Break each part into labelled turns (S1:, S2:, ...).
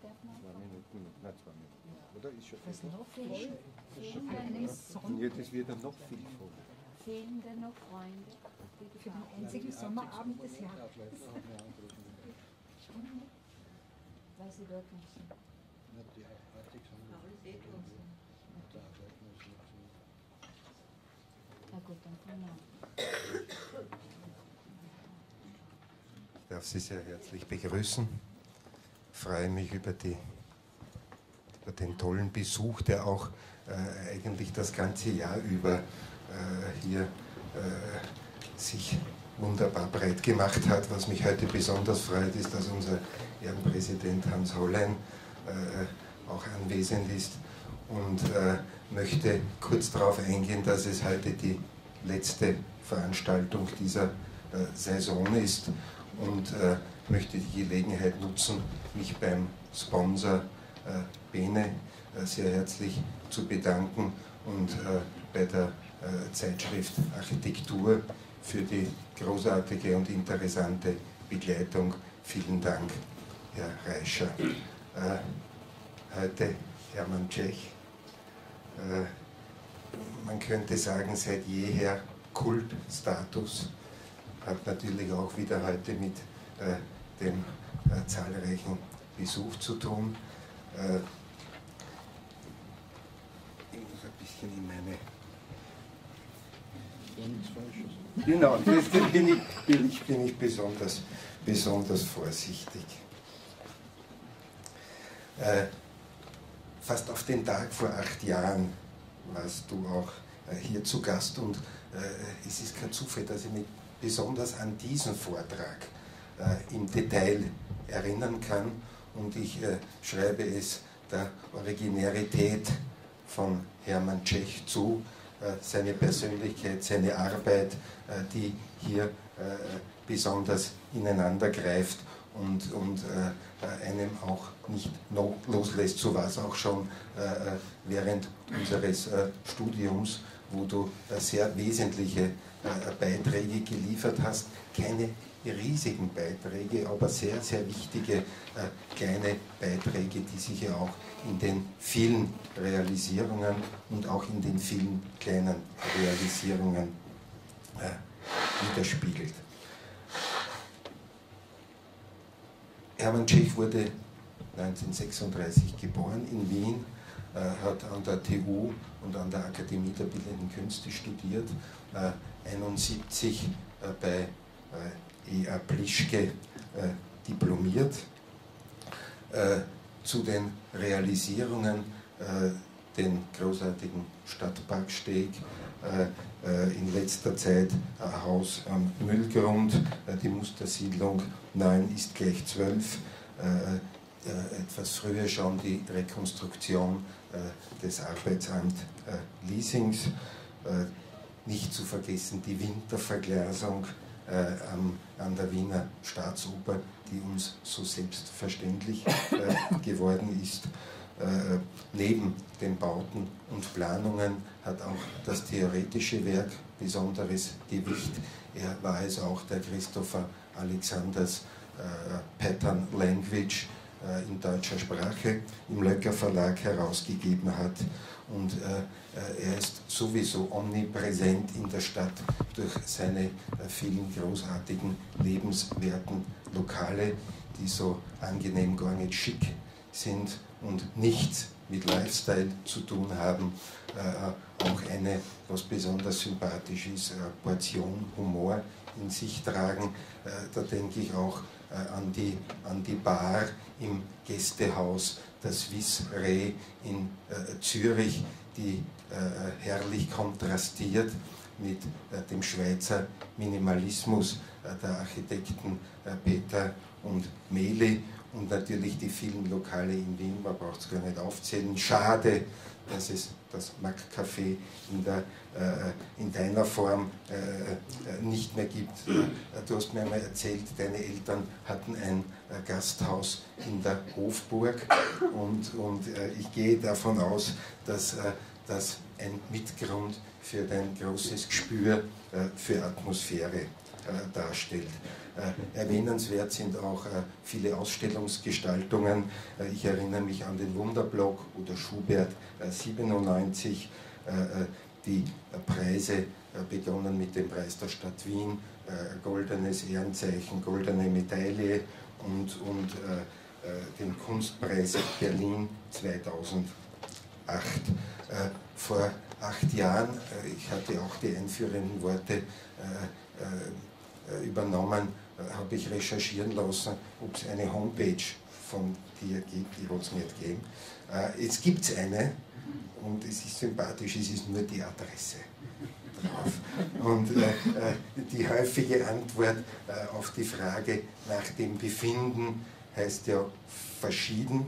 S1: Zwei Minuten, nein, zwei Minuten. Oder ist schon viel?
S2: noch fehlt?
S1: Und jetzt ist wieder noch viel voller.
S3: Fehlen denn noch Freunde?
S2: für den einzigen Sommerabend des Jahres.
S3: Weil sie dort nicht sind. Na gut, dann wir an.
S4: Ich darf Sie sehr herzlich begrüßen. Freue mich über, die, über den tollen Besuch, der auch äh, eigentlich das ganze Jahr über äh, hier äh, sich wunderbar breit gemacht hat. Was mich heute besonders freut, ist, dass unser Ehrenpräsident Hans Hollein äh, auch anwesend ist und äh, möchte kurz darauf eingehen, dass es heute die letzte Veranstaltung dieser äh, Saison ist und möchte die Gelegenheit nutzen, mich beim Sponsor äh, Bene äh, sehr herzlich zu bedanken und äh, bei der äh, Zeitschrift Architektur für die großartige und interessante Begleitung. Vielen Dank, Herr Reischer. Äh, heute Hermann Tschech. Äh, man könnte sagen, seit jeher Kultstatus, hat natürlich auch wieder heute mit äh, dem äh, zahlreichen Besuch zu tun. Äh, ich muss ein bisschen in meine Genau, deswegen bin ich, bin ich, bin ich besonders, besonders vorsichtig. Äh, fast auf den Tag vor acht Jahren warst du auch äh, hier zu Gast und äh, es ist kein Zufall, dass ich mich besonders an diesen Vortrag im Detail erinnern kann und ich äh, schreibe es der Originärität von Hermann Tschech zu, äh, seine Persönlichkeit, seine Arbeit, äh, die hier äh, besonders ineinander greift und, und äh, einem auch nicht loslässt. So war es auch schon äh, während unseres äh, Studiums, wo du äh, sehr wesentliche äh, Beiträge geliefert hast. Keine riesigen Beiträge, aber sehr, sehr wichtige äh, kleine Beiträge, die sich ja auch in den vielen Realisierungen und auch in den vielen kleinen Realisierungen äh, widerspiegelt. Hermann Tschech wurde 1936 geboren in Wien, äh, hat an der TU und an der Akademie der Bildenden Künste studiert, äh, 71 äh, bei äh, E.A. Plischke äh, diplomiert. Äh, zu den Realisierungen äh, den großartigen Stadtparksteg, in letzter Zeit ein Haus am Müllgrund, die Mustersiedlung 9 ist gleich 12, etwas früher schon die Rekonstruktion des Arbeitsamt Leasings, nicht zu vergessen die Winterverglasung an der Wiener Staatsoper, die uns so selbstverständlich geworden ist. Äh, neben den Bauten und Planungen hat auch das theoretische Werk besonderes Gewicht. Er war es auch, der Christopher Alexanders äh, Pattern Language äh, in deutscher Sprache im Löcker Verlag herausgegeben hat. Und äh, äh, er ist sowieso omnipräsent in der Stadt durch seine äh, vielen großartigen, lebenswerten Lokale, die so angenehm gar nicht schick sind und nichts mit Lifestyle zu tun haben, äh, auch eine, was besonders sympathisch ist, äh, Portion Humor in sich tragen. Äh, da denke ich auch äh, an, die, an die Bar im Gästehaus, das Swiss Re in äh, Zürich, die äh, herrlich kontrastiert mit dem Schweizer Minimalismus der Architekten Peter und Meli und natürlich die vielen Lokale in Wien, man braucht es gar nicht aufzählen. Schade, dass es das Mac-Café in, äh, in deiner Form äh, äh, nicht mehr gibt. Äh, du hast mir einmal erzählt, deine Eltern hatten ein äh, Gasthaus in der Hofburg und, und äh, ich gehe davon aus, dass das ein Mitgrund für dein großes Gespür für Atmosphäre darstellt. Erwähnenswert sind auch viele Ausstellungsgestaltungen. Ich erinnere mich an den Wunderblock oder Schubert 97, die Preise begonnen mit dem Preis der Stadt Wien, goldenes Ehrenzeichen, goldene Medaille und, und den Kunstpreis Berlin 2008. Vor acht Jahren, ich hatte auch die einführenden Worte übernommen, habe ich recherchieren lassen, ob es eine Homepage von dir gibt, die es nicht geben. Jetzt gibt es eine und es ist sympathisch, es ist nur die Adresse drauf. Und äh, äh, die häufige Antwort äh, auf die Frage nach dem Befinden heißt ja verschieden.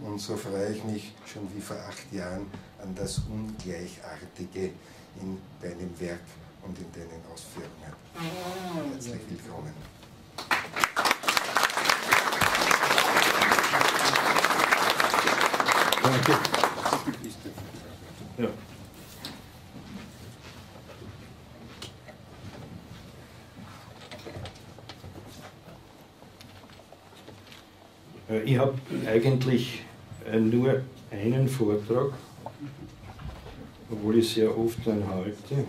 S4: Und so freue ich mich schon wie vor acht Jahren an das Ungleichartige in deinem Werk und in deinen Ausführungen. Herzlich willkommen.
S2: Danke. Ja. Äh, ich habe eigentlich äh, nur einen Vortrag, obwohl ich sehr oft einen halte.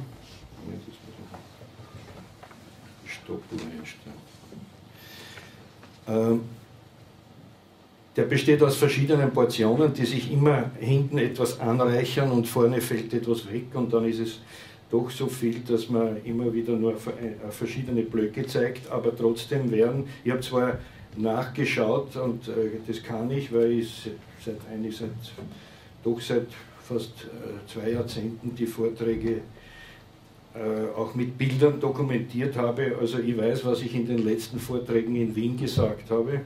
S2: Ähm, der besteht aus verschiedenen Portionen, die sich immer hinten etwas anreichern und vorne fällt etwas weg und dann ist es doch so viel, dass man immer wieder nur äh, verschiedene Blöcke zeigt, aber trotzdem werden, ich habe zwar nachgeschaut und äh, das kann ich, weil ich seit, eigentlich seit, doch seit fast äh, zwei Jahrzehnten die Vorträge äh, auch mit Bildern dokumentiert habe. Also ich weiß, was ich in den letzten Vorträgen in Wien gesagt habe.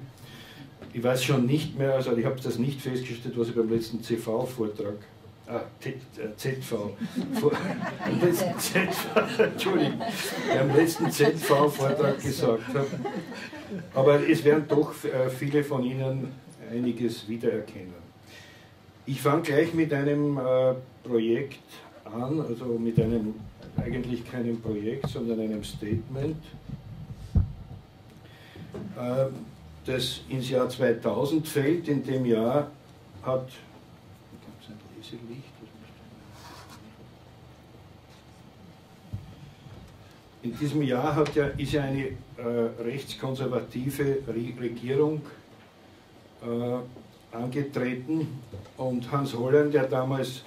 S2: Ich weiß schon nicht mehr, also ich habe das nicht festgestellt, was ich beim letzten CV-Vortrag Ah, ZV. Beim letzten ZV, Entschuldigung, beim letzten ZV-Vortrag gesagt habe. Aber es werden doch äh, viele von Ihnen einiges wiedererkennen. Ich fange gleich mit einem äh, Projekt an, also mit einem, eigentlich keinem Projekt, sondern einem Statement, äh, das ins Jahr 2000 fällt. In dem Jahr hat. In diesem Jahr hat ja, ist ja eine äh, rechtskonservative Regierung äh, angetreten und Hans Holland, der damals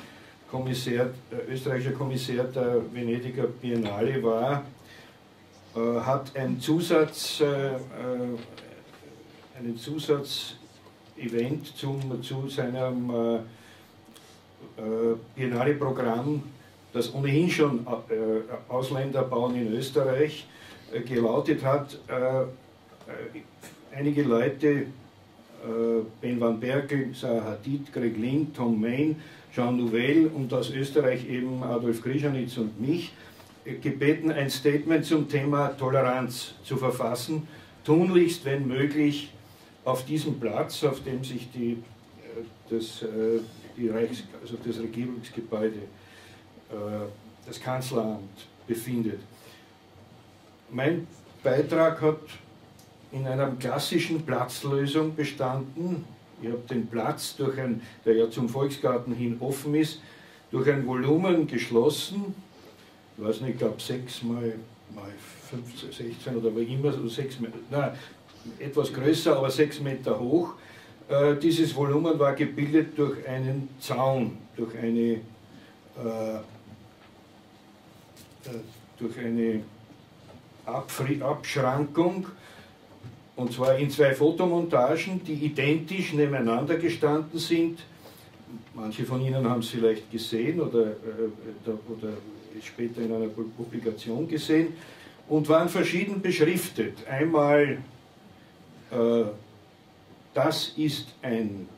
S2: Kommissär, äh, österreichischer Kommissär der Venediger Biennale war, äh, hat ein Zusatz, äh, äh, einen Zusatzevent zum, zu seinem äh, Biennale-Programm, das ohnehin schon äh, Ausländer bauen in Österreich, äh, gelautet hat. Einige Leute, Ben van Berkel, Sarah Hadid, Greg Lind, Tom Main, Jean Nouvel und aus Österreich eben Adolf Grischanitz und mich, gebeten, ein Statement zum Thema Toleranz zu verfassen, tunlichst, wenn möglich, auf diesem Platz, auf dem sich die, das die Reichs-, also das Regierungsgebäude, äh, das Kanzleramt befindet. Mein Beitrag hat in einer klassischen Platzlösung bestanden. Ich habe den Platz, durch ein, der ja zum Volksgarten hin offen ist, durch ein Volumen geschlossen. Ich weiß nicht, ich glaube 6 mal, mal 15, 16 oder wie immer, so 6 Meter, nein, etwas größer, aber 6 Meter hoch. Äh, dieses Volumen war gebildet durch einen Zaun, durch eine, äh, äh durch eine Abschrankung, und zwar in zwei Fotomontagen, die identisch nebeneinander gestanden sind. Manche von Ihnen haben es vielleicht gesehen oder, äh, oder später in einer Publikation gesehen und waren verschieden beschriftet. Einmal äh, das ist ein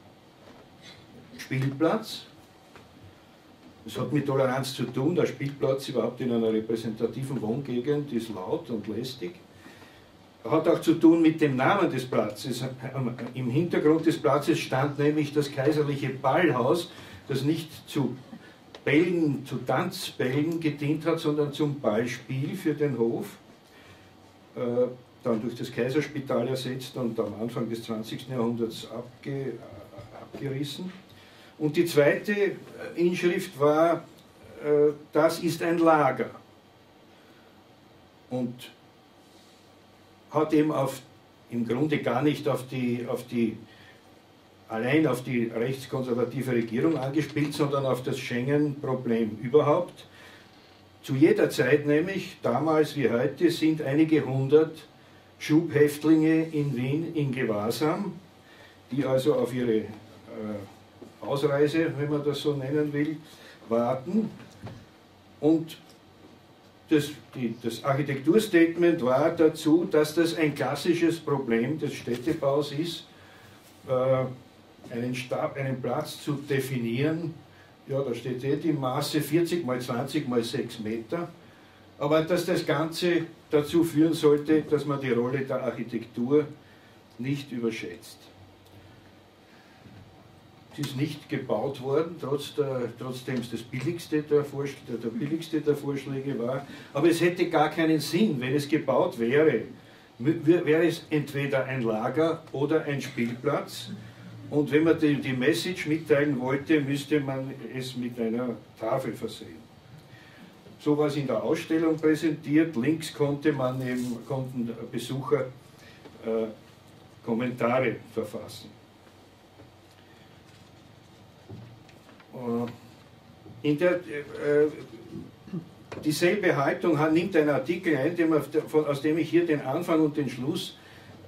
S2: Spielplatz. Es hat mit Toleranz zu tun. Der Spielplatz überhaupt in einer repräsentativen Wohngegend ist laut und lästig. Hat auch zu tun mit dem Namen des Platzes. Im Hintergrund des Platzes stand nämlich das kaiserliche Ballhaus, das nicht zu Bällen, zu Tanzbällen gedient hat, sondern zum Ballspiel für den Hof. äh, dann durch das Kaiserspital ersetzt und am Anfang des 20. Jahrhunderts abge, abgerissen. Und die zweite Inschrift war, das ist ein Lager. Und hat eben auf, im Grunde gar nicht auf die, auf die, allein auf die rechtskonservative Regierung angespielt, sondern auf das Schengen-Problem überhaupt. Zu jeder Zeit nämlich, damals wie heute, sind einige hundert Schubhäftlinge in Wien in Gewahrsam, die also auf ihre äh, Ausreise, wenn man das so nennen will, warten. Und das, die, das Architekturstatement war dazu, dass das ein klassisches Problem des Städtebaus ist, äh, einen, Stab, einen Platz zu definieren. Ja, da steht eh die Maße 40 mal 20 mal 6 Meter. Aber dass das Ganze dazu führen sollte, dass man die Rolle der Architektur nicht überschätzt. Es ist nicht gebaut worden, trotz der, trotzdem es das billigste der, der billigste der Vorschläge war. Aber es hätte gar keinen Sinn, wenn es gebaut wäre. Wäre es entweder ein Lager oder ein Spielplatz. Und wenn man die, die Message mitteilen wollte, müsste man es mit einer Tafel versehen. So war es in der Ausstellung präsentiert. Links konnte man eben, konnten Besucher äh, Kommentare verfassen. In der, äh, dieselbe Haltung nimmt ein Artikel ein, dem, aus dem ich hier den Anfang und den Schluss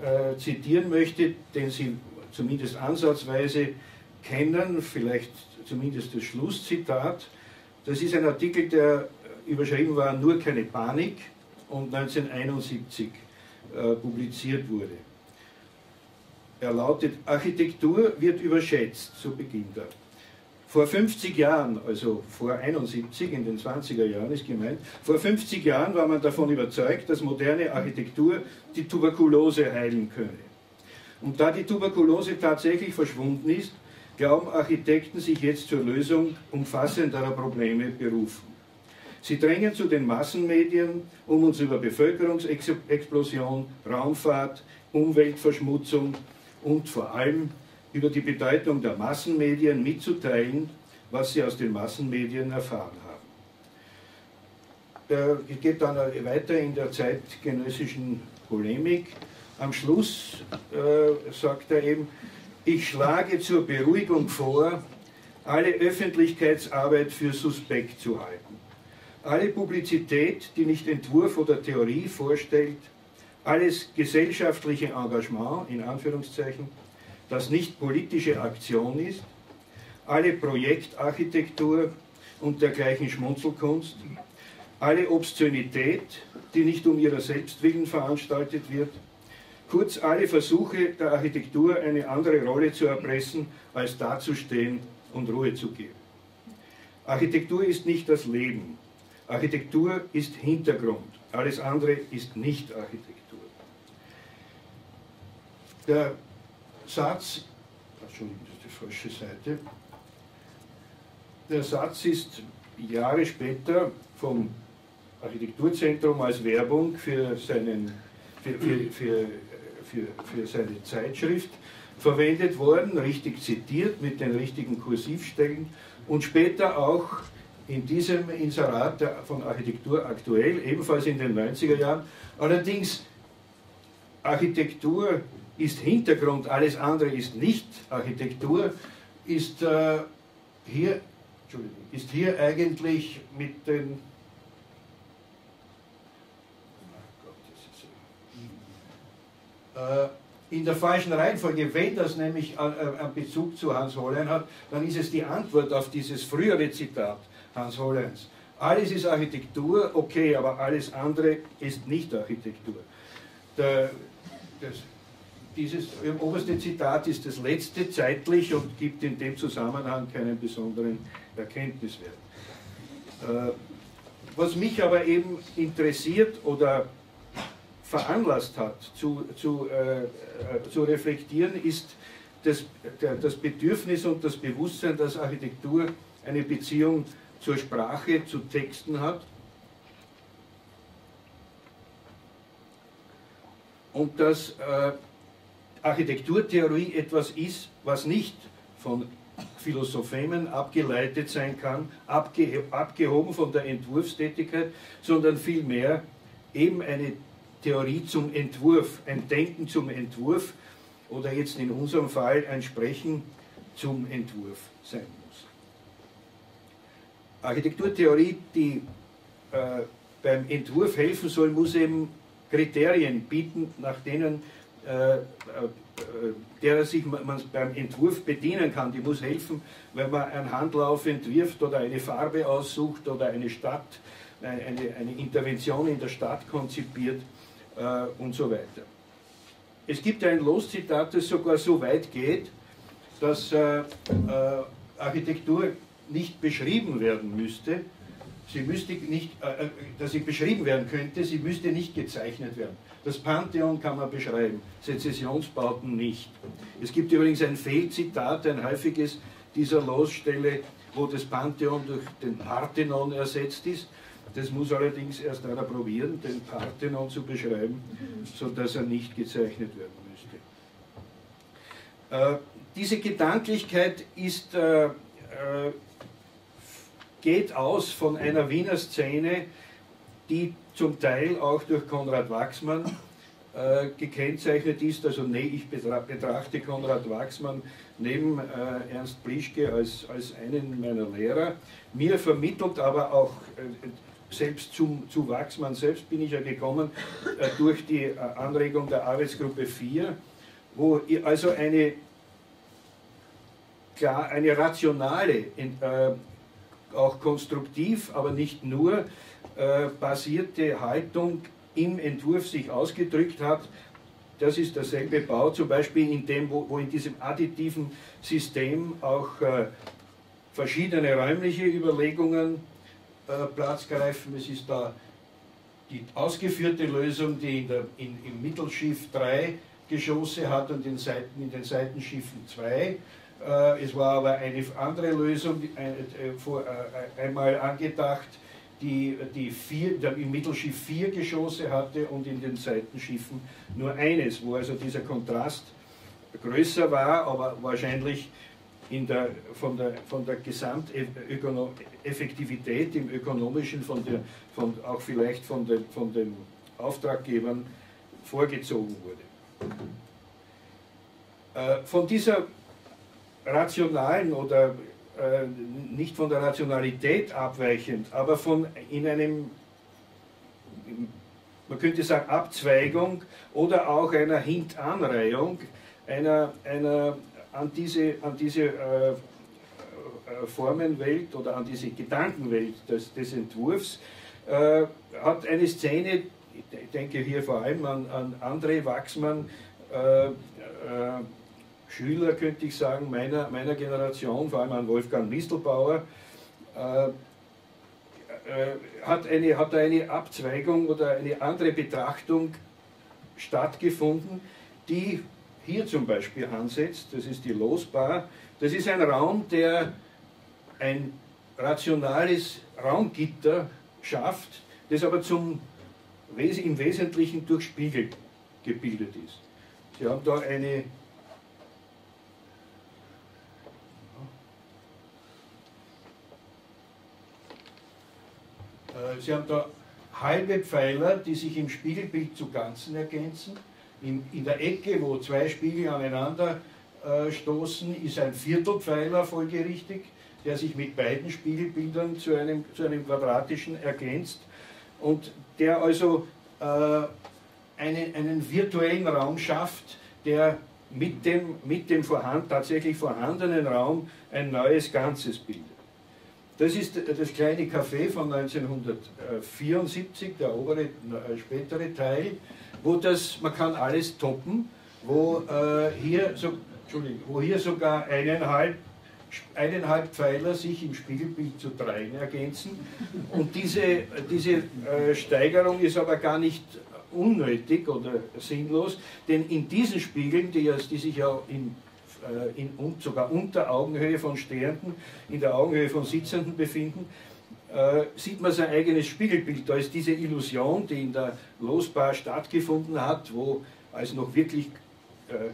S2: äh, zitieren möchte, den Sie zumindest ansatzweise kennen, vielleicht zumindest das Schlusszitat. Das ist ein Artikel, der überschrieben war Nur keine Panik und 1971 äh, publiziert wurde. Er lautet, Architektur wird überschätzt, so beginnt er. Vor 50 Jahren, also vor 71, in den 20er Jahren ist gemeint, vor 50 Jahren war man davon überzeugt, dass moderne Architektur die Tuberkulose heilen könne. Und da die Tuberkulose tatsächlich verschwunden ist, glauben Architekten sich jetzt zur Lösung umfassenderer Probleme berufen. Sie drängen zu den Massenmedien, um uns über Bevölkerungsexplosion, Raumfahrt, Umweltverschmutzung und vor allem über die Bedeutung der Massenmedien mitzuteilen, was sie aus den Massenmedien erfahren haben. Es geht dann weiter in der zeitgenössischen Polemik. Am Schluss äh, sagt er eben, ich schlage zur Beruhigung vor, alle Öffentlichkeitsarbeit für suspekt zu halten. Alle Publizität, die nicht Entwurf oder Theorie vorstellt, alles gesellschaftliche Engagement, in Anführungszeichen, das nicht politische Aktion ist, alle Projektarchitektur und dergleichen Schmunzelkunst, alle Obszönität, die nicht um ihrer selbst willen veranstaltet wird, kurz alle Versuche der Architektur eine andere Rolle zu erpressen, als dazustehen und Ruhe zu geben. Architektur ist nicht das Leben. Architektur ist Hintergrund. Alles andere ist nicht Architektur. Der Satz, Entschuldigung, das ist die falsche Seite, der Satz ist Jahre später vom Architekturzentrum als Werbung für, seinen, für, für, für, für, seine Zeitschrift verwendet worden, richtig zitiert mit den richtigen Kursivstellen und später auch in diesem Inserat von Architektur aktuell, ebenfalls in den 90er Jahren. Allerdings Architektur ist Hintergrund, alles andere ist nicht Architektur, ist, äh, hier, ist hier eigentlich mit den äh, in der falschen Reihenfolge, wenn das nämlich einen Bezug zu Hans Hollein hat, dann ist es die Antwort auf dieses frühere Zitat Hans Holleins. Alles ist Architektur, okay, aber alles andere ist nicht Architektur. Der, das, dieses oberste Zitat ist das letzte zeitlich und gibt in dem Zusammenhang keinen besonderen Erkenntniswert. Äh, was mich aber eben interessiert oder veranlasst hat zu, zu, äh, äh, zu reflektieren, ist das, das Bedürfnis und das Bewusstsein, dass Architektur eine Beziehung zur Sprache, zu Texten hat und dass äh, Architekturtheorie etwas ist, was nicht von Philosophemen abgeleitet sein kann, abge abgehoben von der Entwurfstätigkeit, sondern vielmehr eben eine Theorie zum Entwurf, ein Denken zum Entwurf oder jetzt in unserem Fall ein Sprechen zum Entwurf sein muss. Architekturtheorie, die äh, beim Entwurf helfen soll, muss eben Kriterien bieten, nach denen derer sich man beim Entwurf bedienen kann. Die muss helfen, wenn man einen Handlauf entwirft oder eine Farbe aussucht oder eine Stadt, eine, eine Intervention in der Stadt konzipiert äh, und so weiter. Es gibt ein Loszitat, das sogar so weit geht, dass äh, äh, Architektur nicht beschrieben werden müsste, sie müsste nicht, äh, äh, dass sie beschrieben werden könnte, sie müsste nicht gezeichnet werden. Das Pantheon kann man beschreiben, Sezessionsbauten nicht. Es gibt übrigens ein Fehlzitat, ein häufiges dieser Losstelle, wo das Pantheon durch den Parthenon ersetzt ist. Das muss allerdings erst einer probieren, den Parthenon zu beschreiben, sodass er nicht gezeichnet werden müsste. Äh, diese Gedanklichkeit ist äh, äh, geht aus von einer Wiener Szene, die zum Teil auch durch Konrad Wachsmann äh, gekennzeichnet ist. Also nee, ich betrachte Konrad Wachsmann neben äh, Ernst Plischke als, als einen meiner Lehrer. Mir vermittelt aber auch äh, selbst zum, zu Wachsmann selbst bin ich ja gekommen äh, durch die äh, Anregung der Arbeitsgruppe 4, wo also eine, klar, eine rationale äh, auch konstruktiv, aber nicht nur basierte Haltung im Entwurf sich ausgedrückt hat. Das ist derselbe Bau, zum Beispiel in dem, wo, wo in diesem additiven System auch äh, verschiedene räumliche Überlegungen äh, Platz greifen. Es ist da die ausgeführte Lösung, die in der, in, im Mittelschiff drei Geschosse hat und in, Seiten, in den Seitenschiffen zwei. Äh, es war aber eine andere Lösung äh, äh, einmal angedacht, die, die vier, im Mittelschiff vier Geschosse hatte und in den Seitenschiffen nur eines, wo also dieser Kontrast größer war, aber wahrscheinlich in der, von der, von der Gesamteffektivität im Ökonomischen, von der, von, auch vielleicht von den, von den Auftraggebern vorgezogen wurde. Von dieser rationalen oder äh, nicht von der Rationalität abweichend, aber von in einem, man könnte sagen, Abzweigung oder auch einer Hintanreihung einer, einer an diese, an diese äh, äh Formenwelt oder an diese Gedankenwelt des, des Entwurfs, äh, hat eine Szene, ich denke hier vor allem an, an André Wachsmann, äh, äh Schüler, könnte ich sagen, meiner, meiner Generation, vor allem an Wolfgang Mistelbauer, äh, äh, hat, eine, hat eine Abzweigung oder eine andere Betrachtung stattgefunden, die hier zum Beispiel ansetzt. Das ist die Losbar. Das ist ein Raum, der ein rationales Raumgitter schafft, das aber zum, im Wesentlichen durch Spiegel gebildet ist. Sie haben da eine Sie haben da halbe Pfeiler, die sich im Spiegelbild zu Ganzen ergänzen. In, in der Ecke, wo zwei Spiegel aneinander äh, stoßen, ist ein Viertelpfeiler folgerichtig, der sich mit beiden Spiegelbildern zu einem, zu einem quadratischen ergänzt und der also äh, einen, einen virtuellen Raum schafft, der mit dem, mit dem vorhand, tatsächlich vorhandenen Raum ein neues Ganzes bildet. Das ist das kleine Café von 1974, der obere, äh, spätere Teil, wo das, man kann alles toppen, wo, äh, hier, so, wo hier sogar eineinhalb, eineinhalb Pfeiler sich im Spiegelbild zu dreien ergänzen. Und diese, diese äh, Steigerung ist aber gar nicht unnötig oder sinnlos, denn in diesen Spiegeln, die, die sich ja in äh, in, sogar unter Augenhöhe von Stehenden, in der Augenhöhe von Sitzenden befinden, äh, sieht man sein eigenes Spiegelbild. Da ist diese Illusion, die in der Losbar stattgefunden hat, wo als noch wirklich äh, äh,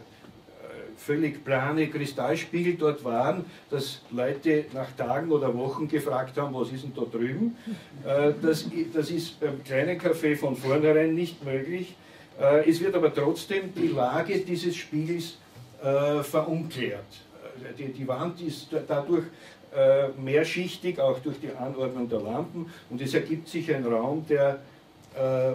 S2: völlig plane Kristallspiegel dort waren, dass Leute nach Tagen oder Wochen gefragt haben, was ist denn da drüben. Äh, das, das ist beim kleinen Café von vornherein nicht möglich. Äh, es wird aber trotzdem die Lage dieses Spiegels äh, verunklärt. Äh, die, die Wand ist dadurch äh, mehrschichtig, auch durch die Anordnung der Lampen, und es ergibt sich ein Raum, der äh,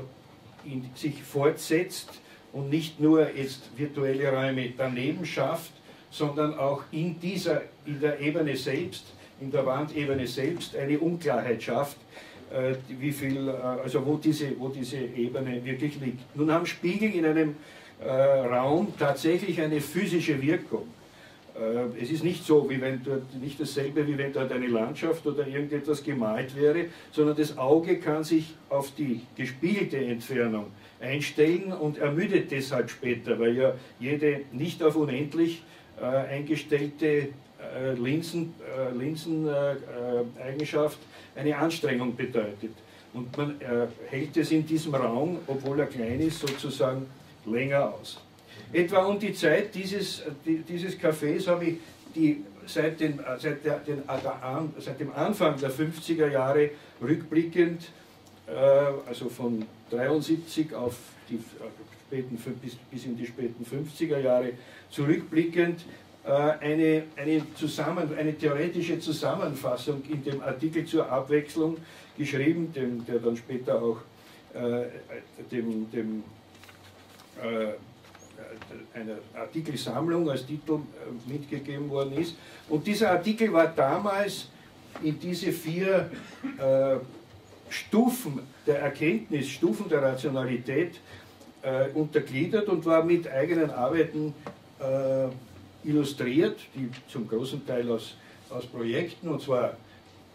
S2: in, sich fortsetzt und nicht nur jetzt virtuelle Räume daneben schafft, sondern auch in dieser, in der Ebene selbst, in der Wandebene selbst eine Unklarheit schafft, äh, wie viel, äh, also wo diese, wo diese Ebene wirklich liegt. Nun haben Spiegel in einem äh, Raum tatsächlich eine physische Wirkung. Äh, es ist nicht so, wie wenn dort, nicht dasselbe, wie wenn dort eine Landschaft oder irgendetwas gemalt wäre, sondern das Auge kann sich auf die gespiegelte Entfernung einstellen und ermüdet deshalb später, weil ja jede nicht auf unendlich äh, eingestellte äh, Linsen, äh, Linseneigenschaft eine Anstrengung bedeutet. Und man äh, hält es in diesem Raum, obwohl er klein ist, sozusagen länger aus. Etwa um die Zeit dieses, dieses Cafés habe ich die, seit, den, seit, der, den, seit dem Anfang der 50er Jahre rückblickend, äh, also von 73 auf die äh, späten, bis, bis in die späten 50er Jahre zurückblickend, äh, eine, eine, Zusammen, eine theoretische Zusammenfassung in dem Artikel zur Abwechslung geschrieben, dem, der dann später auch äh, dem, dem äh, eine Artikelsammlung als Titel äh, mitgegeben worden ist. Und dieser Artikel war damals in diese vier äh, Stufen der Erkenntnis, Stufen der Rationalität äh, untergliedert und war mit eigenen Arbeiten äh, illustriert, die zum großen Teil aus, aus Projekten und zwar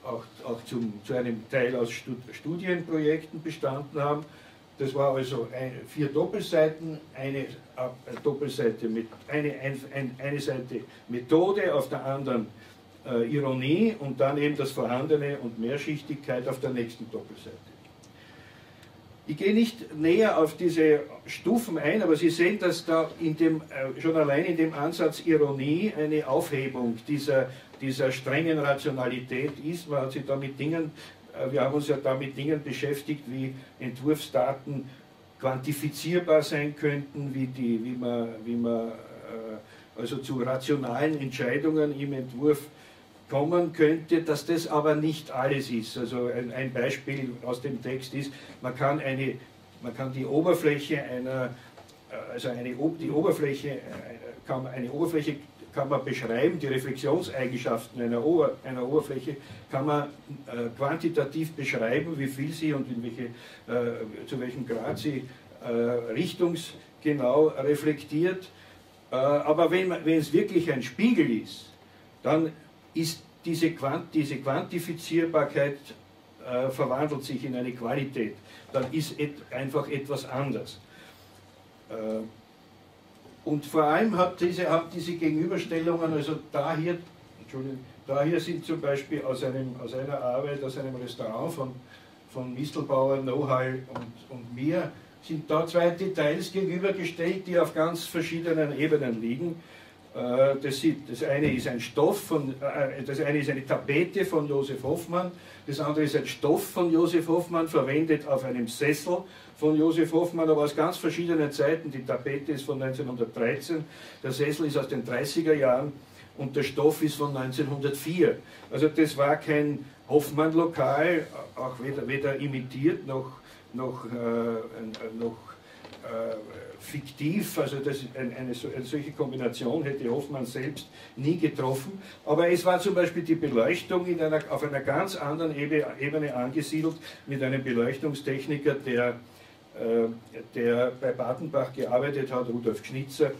S2: auch, auch zum, zu einem Teil aus Studienprojekten bestanden haben das war also ein, vier Doppelseiten, eine, eine Doppelseite mit eine, ein, eine Seite Methode, auf der anderen äh, Ironie und dann eben das Vorhandene und Mehrschichtigkeit auf der nächsten Doppelseite. Ich gehe nicht näher auf diese Stufen ein, aber Sie sehen, dass da in dem, äh, schon allein in dem Ansatz Ironie eine Aufhebung dieser, dieser strengen Rationalität ist. Man hat sich da mit Dingen äh, wir haben uns ja da mit Dingen beschäftigt, wie Entwurfsdaten quantifizierbar sein könnten, wie, die, wie man, wie man äh, also zu rationalen Entscheidungen im Entwurf kommen könnte, dass das aber nicht alles ist. Also ein, ein Beispiel aus dem Text ist, man kann, eine, man kann die Oberfläche einer, äh, also eine, die Oberfläche, kann, eine Oberfläche kann man beschreiben, die Reflexionseigenschaften einer, Ober, einer Oberfläche kann man äh, quantitativ beschreiben, wie viel sie und welche, äh, zu welchem Grad sie äh, richtungsgenau reflektiert. Äh, aber wenn, man, wenn es wirklich ein Spiegel ist, dann ist diese, Quant, diese Quantifizierbarkeit äh, verwandelt sich in eine Qualität. Dann ist et, einfach etwas anders. Und vor allem hat diese, haben diese Gegenüberstellungen, also da hier, Entschuldigung, da hier sind zum Beispiel aus, einem, aus einer Arbeit, aus einem Restaurant von, von Mistelbauer, Nohal und, und mir, sind da zwei Details gegenübergestellt, die auf ganz verschiedenen Ebenen liegen. Äh, das, das, eine ist ein Stoff von, äh, das eine ist eine Tapete von Josef Hoffmann, das andere ist ein Stoff von Josef Hoffmann, verwendet auf einem Sessel von Josef Hoffmann, aber aus ganz verschiedenen Zeiten. Die Tapete ist von 1913, der Sessel ist aus den 30er Jahren und der Stoff ist von 1904. Also das war kein Hoffmann-Lokal, auch weder, weder, imitiert noch, noch, äh, noch äh, fiktiv, also das, eine, eine, eine, solche Kombination hätte Hoffmann selbst nie getroffen. Aber es war zum Beispiel die Beleuchtung in einer, auf einer ganz anderen Ebene, angesiedelt mit einem Beleuchtungstechniker, der äh, der bei Badenbach gearbeitet hat, Rudolf Schnitzer,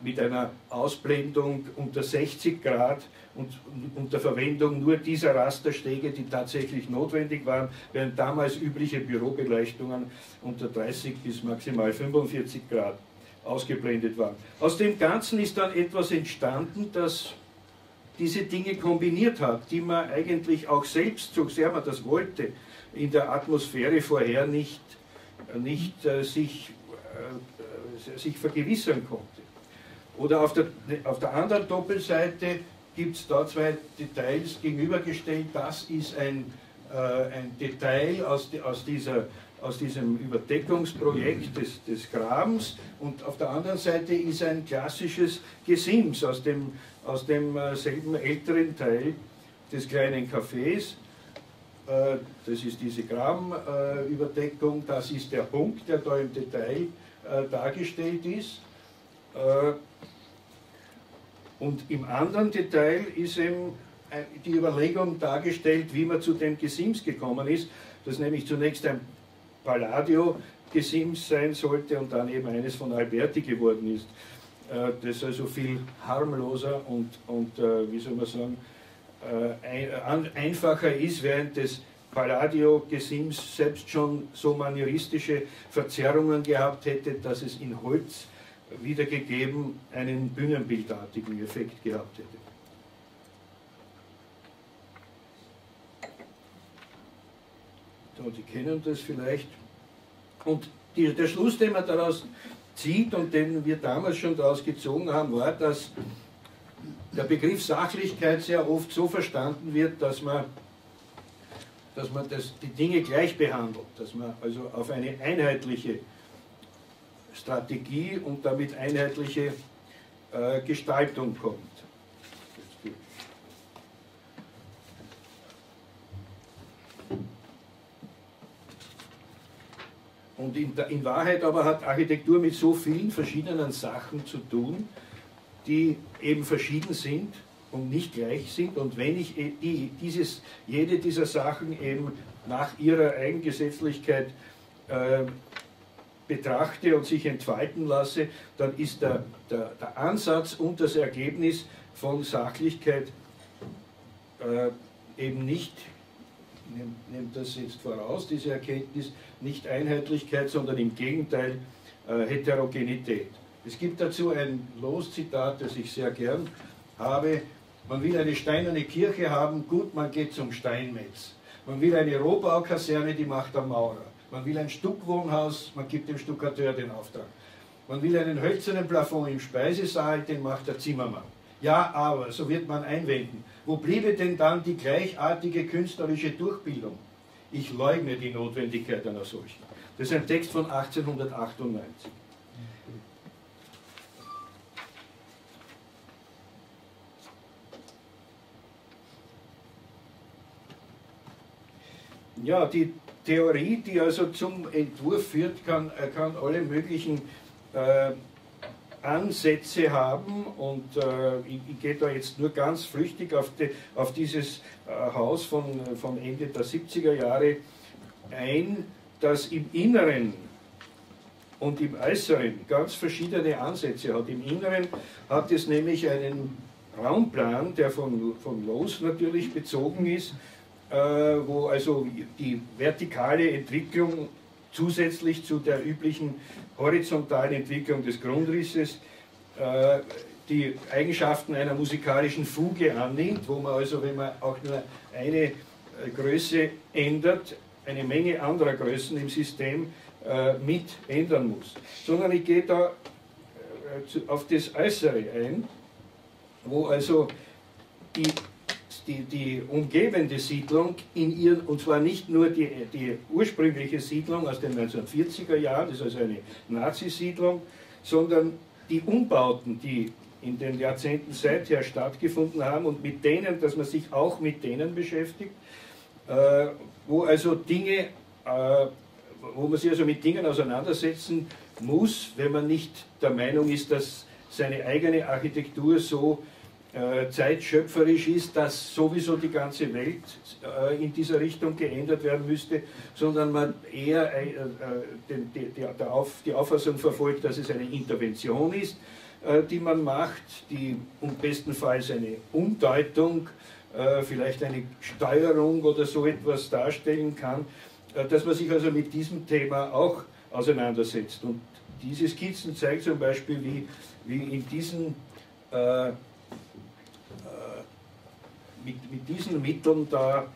S2: mit einer Ausblendung unter 60 Grad und unter Verwendung nur dieser Rasterstege, die tatsächlich notwendig waren, während damals übliche Bürobeleuchtungen unter 30 bis maximal 45 Grad ausgeblendet waren. Aus dem Ganzen ist dann etwas entstanden, das diese Dinge kombiniert hat, die man eigentlich auch selbst, so sehr man das wollte, in der Atmosphäre vorher nicht nicht äh, sich, äh, sich vergewissern konnte. Oder auf der, auf der anderen Doppelseite gibt es da zwei Details gegenübergestellt. Das ist ein, äh, ein Detail aus, aus, dieser, aus diesem Überdeckungsprojekt des, des Grabens und auf der anderen Seite ist ein klassisches Gesims aus dem, aus dem äh, selben älteren Teil des kleinen Cafés. Äh, das ist diese Grabenüberdeckung, das ist der Punkt, der da im Detail äh, dargestellt ist. Und im anderen Detail ist eben die Überlegung dargestellt, wie man zu dem Gesims gekommen ist, das nämlich zunächst ein Palladio-Gesims sein sollte und dann eben eines von Alberti geworden ist, äh, das also viel harmloser und, und äh, wie soll man sagen, äh, einfacher ist, während das Palladio-Gesims selbst schon so manieristische Verzerrungen gehabt hätte, dass es in Holz wiedergegeben einen bühnenbildartigen Effekt gehabt hätte. So, Sie kennen das vielleicht. Und die, der Schluss, den man daraus zieht und den wir damals schon daraus gezogen haben, war, dass der Begriff Sachlichkeit sehr oft so verstanden wird, dass man, dass man das, die Dinge gleich behandelt, dass man also auf eine einheitliche Strategie und damit einheitliche äh, Gestaltung kommt. Und in, in, Wahrheit aber hat Architektur mit so vielen verschiedenen Sachen zu tun, die eben verschieden sind und nicht gleich sind. Und wenn ich äh, die, dieses, jede dieser Sachen eben nach ihrer Eigengesetzlichkeit äh, betrachte und sich entfalten lasse, dann ist der, der, der Ansatz und das Ergebnis von Sachlichkeit äh, eben nicht, nimmt das jetzt voraus, diese Erkenntnis, nicht Einheitlichkeit, sondern im Gegenteil äh, Heterogenität. Es gibt dazu ein Loszitat, das ich sehr gern habe. Man will eine steinerne Kirche haben, gut, man geht zum Steinmetz. Man will eine Rohbaukaserne, die macht der Maurer. Man will ein Stuckwohnhaus, man gibt dem Stuckateur den Auftrag. Man will einen hölzernen Plafond im Speisesaal, den macht der Zimmermann. Ja, aber, so wird man einwenden, wo bliebe denn dann die gleichartige künstlerische Durchbildung? Ich leugne die Notwendigkeit einer solchen. Das ist ein Text von 1898. Ja, die Theorie, die also zum Entwurf führt, kann, äh, kann alle möglichen äh, Ansätze haben und äh, ich, ich, gehe da jetzt nur ganz flüchtig auf, die, auf dieses äh, Haus von, von Ende der 70er Jahre ein, das im Inneren und im Äußeren ganz verschiedene Ansätze hat. Im Inneren hat es nämlich einen Raumplan, der von, von Loos natürlich bezogen ist, wo also die vertikale Entwicklung zusätzlich zu der üblichen horizontalen Entwicklung des Grundrisses äh, die Eigenschaften einer musikalischen Fuge annimmt, wo man also, wenn man auch nur eine äh, Größe ändert, eine Menge anderer Größen im System mit ändern muss. Sondern ich gehe da auf das Äußere ein, wo also die die, die umgebende Siedlung in ihren, und zwar nicht nur die, die ursprüngliche Siedlung aus den 1940er Jahren, das ist also eine Nazi-Siedlung, sondern die Umbauten, die in den Jahrzehnten seither stattgefunden haben und mit denen, dass man sich auch mit denen beschäftigt, äh, wo also Dinge, äh, wo man sich also mit Dingen auseinandersetzen muss, wenn man nicht der Meinung ist, dass seine eigene Architektur so äh, zeitschöpferisch ist, dass sowieso die ganze Welt äh, in dieser Richtung geändert werden müsste, sondern man eher äh, die, die, Auf, die, Auffassung verfolgt, dass es eine Intervention ist, die man macht, die bestenfalls eine Umdeutung, vielleicht eine Steuerung oder so etwas darstellen kann, dass man sich also mit diesem Thema auch auseinandersetzt. Und diese Skizzen zeigen zum Beispiel, wie, wie in diesen äh, mit, mit diesen Mitteln da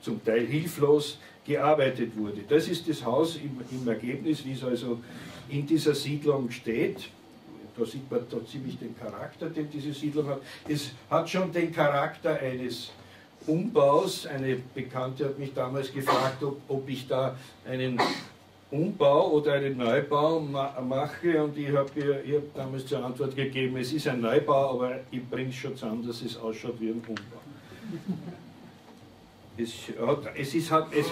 S2: zum Teil hilflos gearbeitet wurde. Das ist das Haus im, im Ergebnis, wie es also in dieser Siedlung steht. Da sieht man da ziemlich den Charakter, den diese Siedlung hat. Es hat schon den Charakter eines Umbaus. Eine Bekannte hat mich damals gefragt, ob, ob ich da einen Umbau oder einen Neubau ma mache und ich habe hab damals zur Antwort gegeben, es ist ein Neubau, aber ich bringe es schon zusammen, dass es ausschaut wie ein Umbau. Es, hat, es, ist, hat, es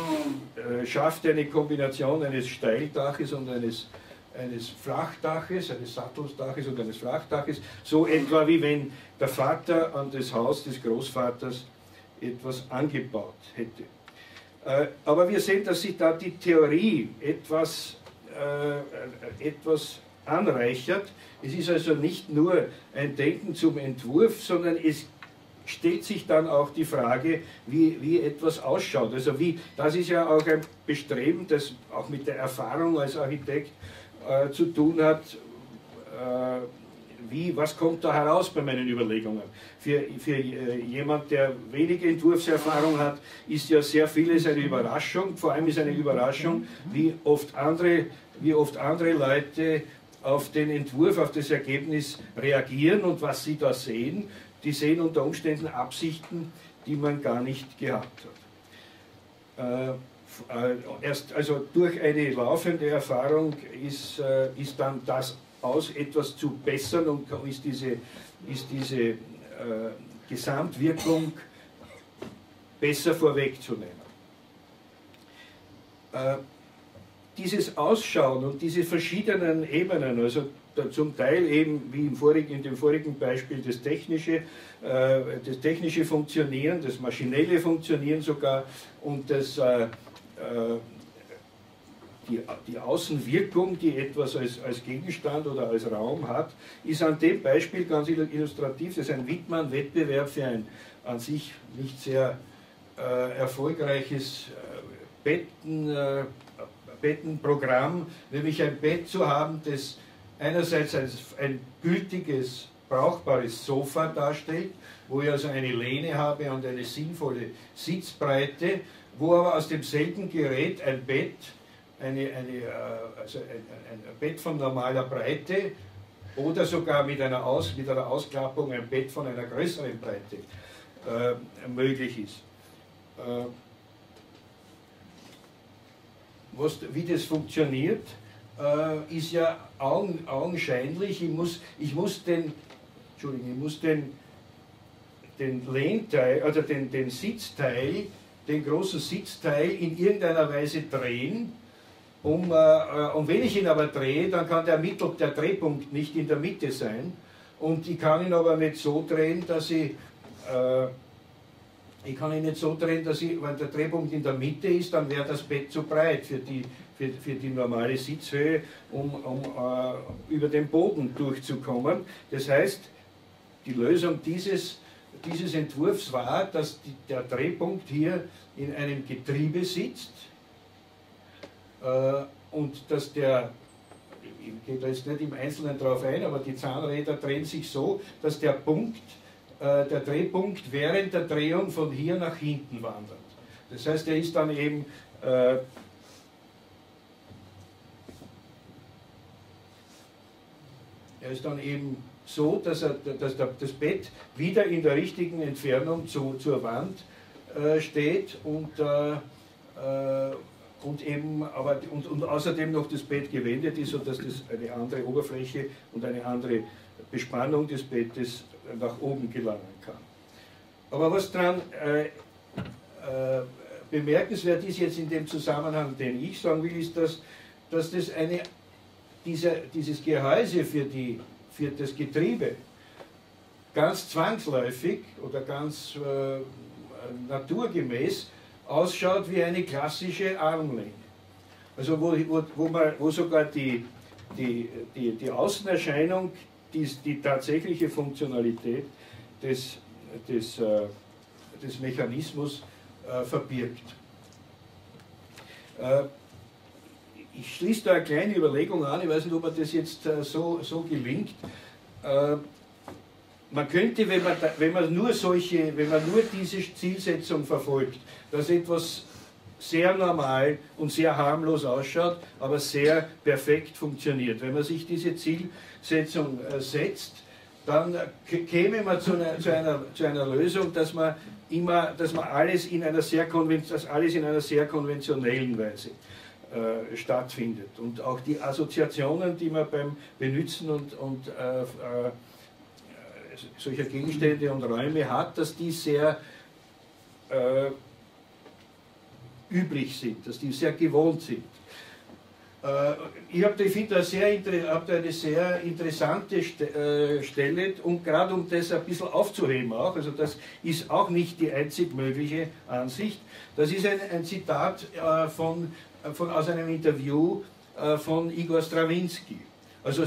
S2: äh, schafft eine Kombination eines Steildaches und eines, eines Flachdaches, eines Sattelsdaches und eines Flachdaches, so etwa wie wenn der Vater an das Haus des Großvaters etwas angebaut hätte. Äh, aber wir sehen, dass sich da die Theorie etwas, äh, etwas anreichert. Es ist also nicht nur ein Denken zum Entwurf, sondern es stellt sich dann auch die Frage, wie, wie etwas ausschaut. Also wie, das ist ja auch ein Bestreben, das auch mit der Erfahrung als Architekt äh, zu tun hat. Äh, wie, was kommt da heraus bei meinen Überlegungen? Für, für äh, jemand, der wenig Entwurfserfahrung hat, ist ja sehr vieles eine Überraschung. Vor allem ist eine Überraschung, wie oft andere, wie oft andere Leute auf den Entwurf, auf das Ergebnis reagieren und was sie da sehen. Die sehen unter Umständen Absichten, die man gar nicht gehabt hat. Äh, äh erst also durch eine laufende Erfahrung ist, äh, ist dann das aus, etwas zu bessern und ist diese, ist diese äh, Gesamtwirkung besser vorwegzunehmen. Äh, dieses Ausschauen und diese verschiedenen Ebenen, also zum Teil eben wie im vorigen, in dem vorigen Beispiel das technische, äh, das technische Funktionieren, das maschinelle Funktionieren sogar und das äh, äh die, die Außenwirkung, die etwas als, als Gegenstand oder als Raum hat, ist an dem Beispiel ganz illustrativ. Das ist ein Wittmann-Wettbewerb für ein an sich nicht sehr äh, erfolgreiches äh, Betten, äh, Bettenprogramm, nämlich ein Bett zu haben, das einerseits ein, ein gültiges, brauchbares Sofa darstellt, wo ich also eine Lehne habe und eine sinnvolle Sitzbreite, wo aber aus demselben Gerät ein Bett eine, eine, äh, also ein, ein, Bett von normaler Breite oder sogar mit einer, Aus, mit einer Ausklappung ein Bett von einer größeren Breite äh, möglich ist. Äh, was, wie das funktioniert, äh, ist ja augen, augenscheinlich. Ich muss, ich muss den, Entschuldigung, ich muss den, den Lehnteil, oder den, den Sitzteil, den großen Sitzteil in irgendeiner Weise drehen, um, äh, äh, und wenn ich ihn aber drehe, dann kann der, Mittel, der Drehpunkt nicht in der Mitte sein. Und ich kann ihn aber nicht so drehen, dass ich, äh, ich kann ihn nicht so drehen, dass ich, wenn der Drehpunkt in der Mitte ist, dann wäre das Bett zu breit für die, für, für die normale Sitzhöhe, um, um äh, über den Boden durchzukommen. Das heißt, die Lösung dieses, dieses Entwurfs war, dass die, der Drehpunkt hier in einem Getriebe sitzt und dass der, ich gehe da jetzt nicht im Einzelnen drauf ein, aber die Zahnräder drehen sich so, dass der Punkt, äh, der Drehpunkt während der Drehung von hier nach hinten wandert. Das heißt, er ist dann eben äh, er ist dann eben so, dass, er, dass das Bett wieder in der richtigen Entfernung zu, zur Wand äh, steht und äh, äh, und eben aber und, und außerdem noch das Bett gewendet ist, sodass das eine andere Oberfläche und eine andere Bespannung des Bettes nach oben gelangen kann. Aber was daran äh, äh, bemerkenswert ist jetzt in dem Zusammenhang, den ich sagen will, ist, dass, dass das eine, dieser, dieses Gehäuse für, die, für das Getriebe ganz zwangsläufig oder ganz äh, naturgemäß ausschaut wie eine klassische Armlänge. Also wo, wo, wo, man, wo sogar die, die, die, die Außenerscheinung die, die tatsächliche Funktionalität des, des, äh, des Mechanismus äh, verbirgt. Äh, ich schließe da eine kleine Überlegung an, ich weiß nicht, ob mir das jetzt äh, so, so gelingt. Man könnte, wenn man, wenn man nur solche, wenn man nur diese Zielsetzung verfolgt, dass etwas sehr normal und sehr harmlos ausschaut, aber sehr perfekt funktioniert. Wenn man sich diese Zielsetzung äh, setzt, dann käme man zu einer, zu, einer, zu einer Lösung, dass man immer, dass man alles in einer sehr, dass alles in einer sehr konventionellen Weise äh, stattfindet. Und auch die Assoziationen, die man beim Benutzen und, und äh, äh, solcher Gegenstände und Räume hat, dass die sehr äh, üblich sind, dass die sehr gewohnt sind. Äh, ich habe, sehr, hab eine sehr interessante äh, Stelle, um gerade um das ein bisschen aufzuheben auch, also das ist auch nicht die einzig mögliche Ansicht. Das ist ein, ein Zitat äh, von, von, aus einem Interview von Igor Strawinski. Also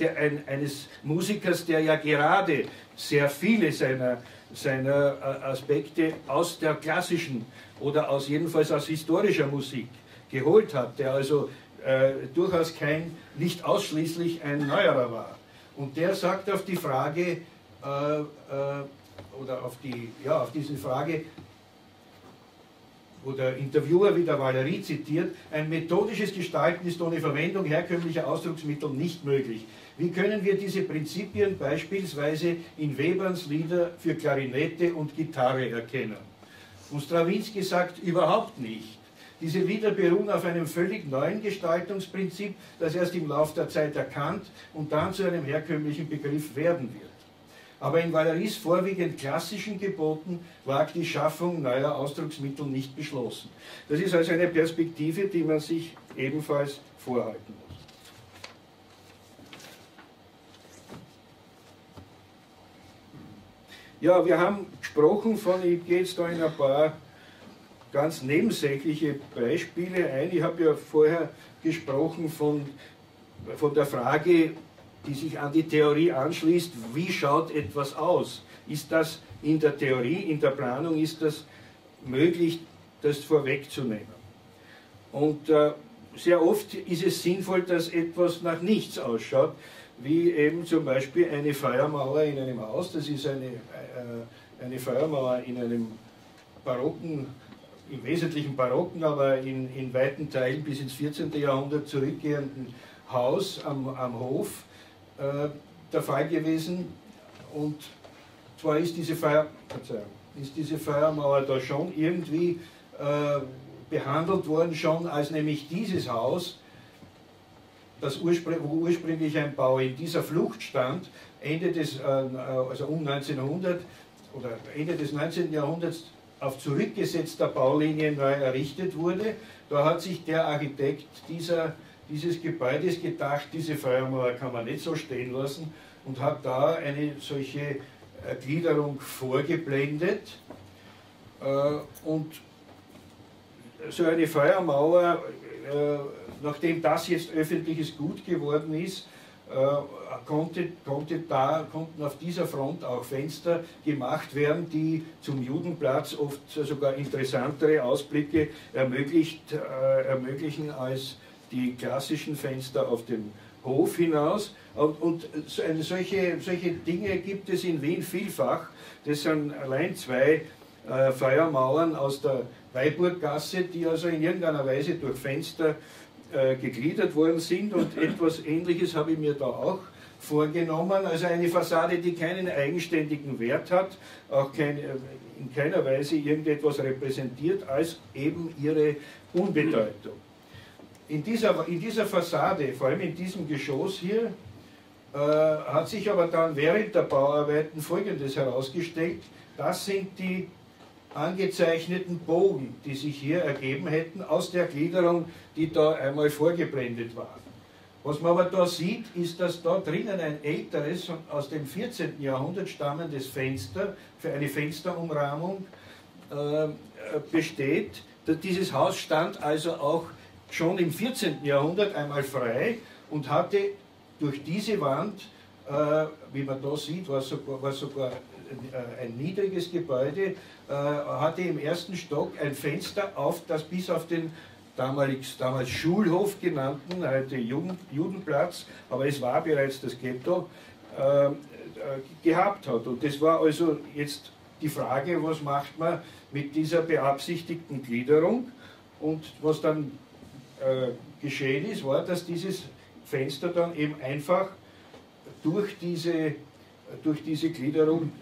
S2: der, ein, eines Musikers, der ja gerade sehr viele seiner, seiner Aspekte aus der klassischen oder aus jedenfalls aus historischer Musik geholt hat, der also äh, durchaus kein, nicht ausschließlich ein Neuerer war. Und der sagt auf die Frage, äh, äh, oder auf, die, ja, auf diese Frage, wo der Interviewer wieder Valerie zitiert, ein methodisches Gestalten ist ohne Verwendung herkömmlicher Ausdrucksmittel nicht möglich. Wie können wir diese Prinzipien beispielsweise in Webers Lieder für Klarinette und Gitarre erkennen? Und Strawinski sagt überhaupt nicht. Diese Lieder beruhen auf einem völlig neuen Gestaltungsprinzip, das erst im Laufe der Zeit erkannt und dann zu einem herkömmlichen Begriff werden wird. Aber in Valeries vorwiegend klassischen Geboten wagt die Schaffung neuer Ausdrucksmittel nicht beschlossen. Das ist also eine Perspektive, die man sich ebenfalls vorhalten muss. Ja, wir haben gesprochen von, ich gehe jetzt da in ein paar ganz nebensächliche Beispiele ein. Ich habe ja vorher gesprochen von, von der Frage, die sich an die Theorie anschließt, wie schaut etwas aus? Ist das in der Theorie, in der Planung, ist das möglich, das vorwegzunehmen? Und äh, sehr oft ist es sinnvoll, dass etwas nach nichts ausschaut, wie eben zum Beispiel eine Feuermauer in einem Haus. Das ist eine, äh, eine Feuermauer in einem barocken im Wesentlichen barocken, aber in, in weiten Teilen bis ins 14. Jahrhundert zurückgehenden Haus am, am Hof äh, der Fall gewesen. Und zwar ist diese, Feuer, ist diese Feuermauer da schon irgendwie äh, behandelt worden, schon als nämlich dieses Haus, das urspr wo ursprünglich ein Bau in dieser Flucht stand, Ende des, äh, also um 1900 oder Ende des 19. Jahrhunderts auf zurückgesetzter Baulinie neu errichtet wurde. Da hat sich der Architekt dieser, dieses Gebäudes gedacht, diese Feuermauer kann man nicht so stehen lassen und hat da eine solche äh, Gliederung vorgeblendet. Äh, und so eine Feuermauer, äh, nachdem das jetzt öffentliches Gut geworden ist, konnte, konnte da, konnten auf dieser Front auch Fenster gemacht werden, die zum Judenplatz oft sogar interessantere Ausblicke ermöglicht, ermöglichen als die klassischen Fenster auf dem Hof hinaus. Und, und solche, solche Dinge gibt es in Wien vielfach. Das sind allein zwei äh, Feuermauern aus der Weiburggasse, die also in irgendeiner Weise durch Fenster äh, gegliedert worden sind und etwas Ähnliches habe ich mir da auch vorgenommen. Also eine Fassade, die keinen eigenständigen Wert hat, auch kein, äh, in keiner Weise irgendetwas repräsentiert als eben ihre Unbedeutung. In dieser, in dieser Fassade, vor allem in diesem Geschoss hier, äh, hat sich aber dann während der Bauarbeiten Folgendes herausgestellt. Das sind die angezeichneten Bogen, die sich hier ergeben hätten aus der Gliederung, die da einmal vorgeblendet war. Was man aber da sieht, ist, dass da drinnen ein älteres, aus dem 14. Jahrhundert stammendes Fenster für eine Fensterumrahmung äh, besteht. Dieses Haus stand also auch schon im 14. Jahrhundert einmal frei und hatte durch diese Wand, äh, wie man da sieht, war sogar, war sogar äh, ein niedriges Gebäude, äh, hatte im ersten Stock ein Fenster auf, das bis auf den damals, damals Schulhof genannten, heute Juden, Judenplatz, aber es war bereits das Ghetto, äh, äh, gehabt hat. Und das war also jetzt die Frage, was macht man mit dieser beabsichtigten Gliederung? Und was dann äh, geschehen ist, war, dass dieses Fenster dann eben einfach durch diese, durch diese Gliederung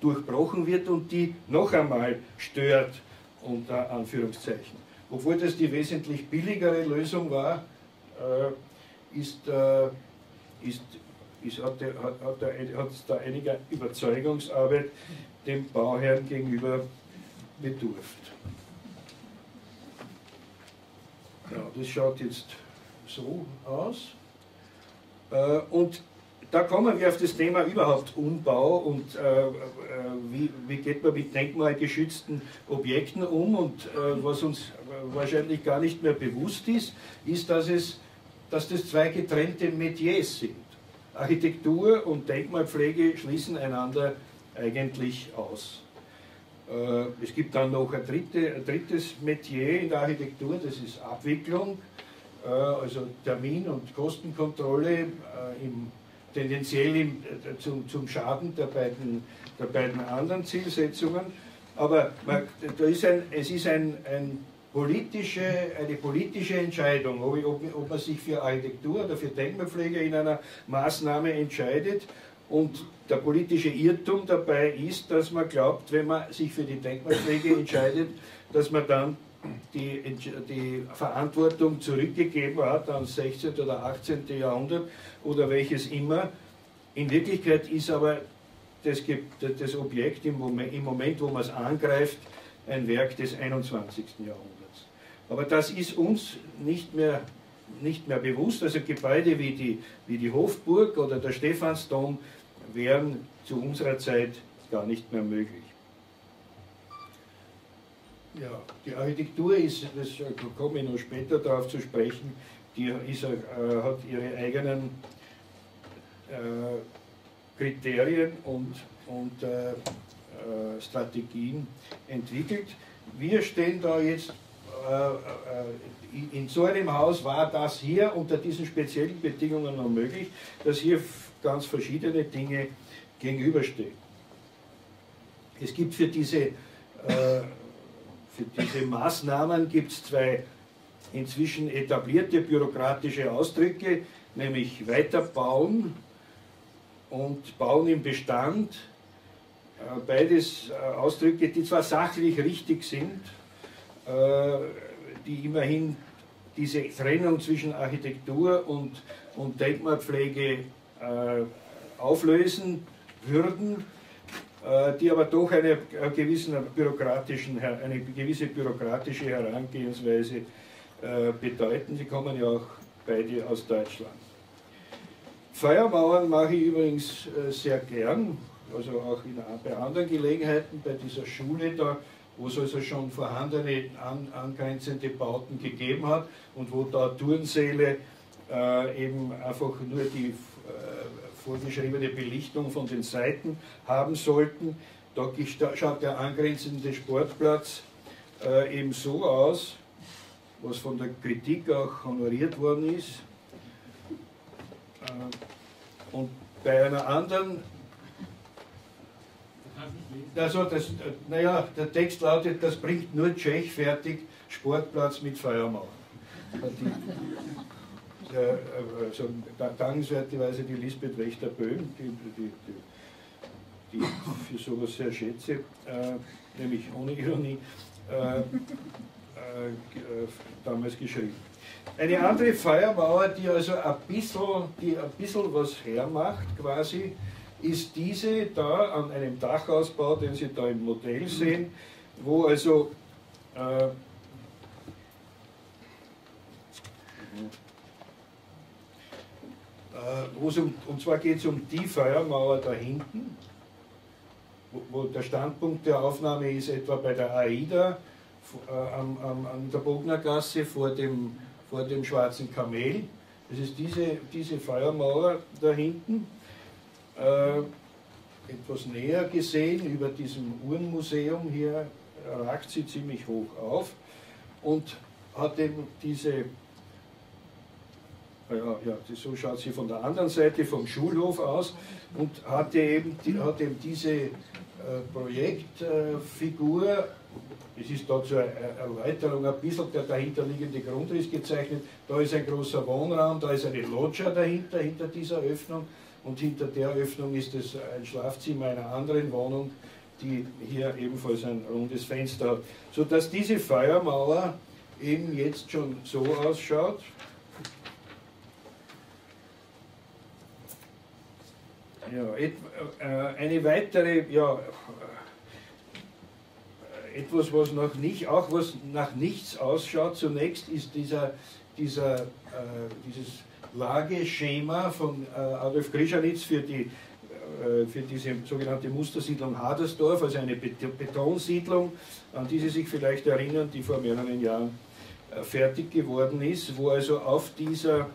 S2: durchbrochen wird und die noch einmal stört, unter Anführungszeichen. Obwohl das die wesentlich billigere Lösung war, äh, ist, äh, ist, ist, hat, der, hat, hat es da einiger Überzeugungsarbeit dem Bauherrn gegenüber bedurft. Ja, das schaut jetzt so aus. Äh, und da kommen wir auf das Thema überhaupt Umbau und äh, äh, wie, wie, geht man mit denkmalgeschützten Objekten um. Und äh, was uns wahrscheinlich gar nicht mehr bewusst ist, ist, dass, es, dass das zwei getrennte Metiers sind. Architektur und Denkmalpflege schließen einander eigentlich aus. Äh, es gibt dann noch ein, dritte, ein drittes Metier in der Architektur, das ist Abwicklung, äh, also Termin- und Kostenkontrolle äh, im tendenziell im, zum, zum Schaden der beiden, der beiden anderen Zielsetzungen. Aber man, da ist ein, es ist ein, ein politische, eine politische Entscheidung, ob, ob, ob man sich für Architektur oder für Denkmalpflege in einer Maßnahme entscheidet. Und der politische Irrtum dabei ist, dass man glaubt, wenn man sich für die Denkmalpflege entscheidet, dass man dann die, die Verantwortung zurückgegeben hat ans 16. oder 18. Jahrhundert oder welches immer. In Wirklichkeit ist aber das, das Objekt im Moment, im Moment, wo man es angreift, ein Werk des 21. Jahrhunderts. Aber das ist uns nicht mehr, nicht mehr bewusst. Also Gebäude wie die, wie die Hofburg oder der Stephansdom wären zu unserer Zeit gar nicht mehr möglich. Ja, die Architektur ist, das komme ich noch später darauf zu sprechen, die ist, äh, hat ihre eigenen äh, Kriterien und, und äh, äh Strategien entwickelt. Wir stehen da jetzt, äh, äh, in so einem Haus war das hier unter diesen speziellen Bedingungen noch möglich, dass hier ganz verschiedene Dinge gegenüberstehen. Es gibt für diese für diese Maßnahmen gibt zwei inzwischen etablierte bürokratische Ausdrücke, nämlich weiterbauen und bauen im Bestand. Äh, beides äh, Ausdrücke, die zwar sachlich richtig sind, äh, die immerhin diese Trennung zwischen Architektur und, und Denkmalpflege auflösen würden, äh, die aber doch eine, gewissen bürokratischen, eine gewisse bürokratische Herangehensweise äh, bedeuten. Die kommen ja auch beide aus Deutschland. Feuermauern mache ich übrigens äh, sehr gern, also auch in, bei anderen Gelegenheiten, bei dieser Schule da, wo es also schon vorhandene an, angrenzende Bauten gegeben hat und wo da Turnsäle äh, eben einfach nur die vorgeschriebene Belichtung von den Seiten haben sollten. Da schaut der angrenzende Sportplatz äh, eben so aus, was von der Kritik auch honoriert worden ist. Äh, und bei einer anderen, also das, naja, der Text lautet, das bringt nur Tschech fertig, Sportplatz mit Feuermauer äh, also dankenswerterweise die Lisbeth Wächter-Böhm, die, die, die, die ich für sowas sehr schätze, äh, nämlich ohne Ironie, äh, äh, äh, damals geschrieben. Eine andere Feuermauer, die also ein bisschen, die ein bisschen was hermacht, quasi, ist diese da an einem Dachausbau, den Sie da im Modell sehen, wo also äh, Äh, um, und zwar geht es um die Feuermauer da hinten, wo, wo, der Standpunkt der Aufnahme ist etwa bei der AIDA äh, am, am, an der Bognergasse vor dem, vor dem Schwarzen Kamel. Das ist diese, diese Feuermauer da hinten. Äh, etwas näher gesehen, über diesem Uhrenmuseum hier ragt sie ziemlich hoch auf und hat eben diese ja, ja, so schaut sie von der anderen Seite vom Schulhof aus und hatte eben, die, hat eben diese äh, Projektfigur es ist da zur Erweiterung ein bisschen der dahinterliegende Grundriss gezeichnet. Da ist ein großer Wohnraum, da ist eine Loggia dahinter, hinter dieser Öffnung. Und hinter der Öffnung ist es ein Schlafzimmer einer anderen Wohnung, die hier ebenfalls ein rundes Fenster hat. Sodass diese Feuermauer eben jetzt schon so ausschaut. Ja, äh, eine weitere, ja, äh, etwas, was noch nicht, auch was nach nichts ausschaut, zunächst ist dieser, dieser, äh, dieses Lageschema von äh, Adolf Grischanitz für, die, äh, für diese sogenannte Mustersiedlung Hadersdorf, also eine Betonsiedlung, an die Sie sich vielleicht erinnern, die vor mehreren Jahren äh, fertig geworden ist, wo also auf, dieser,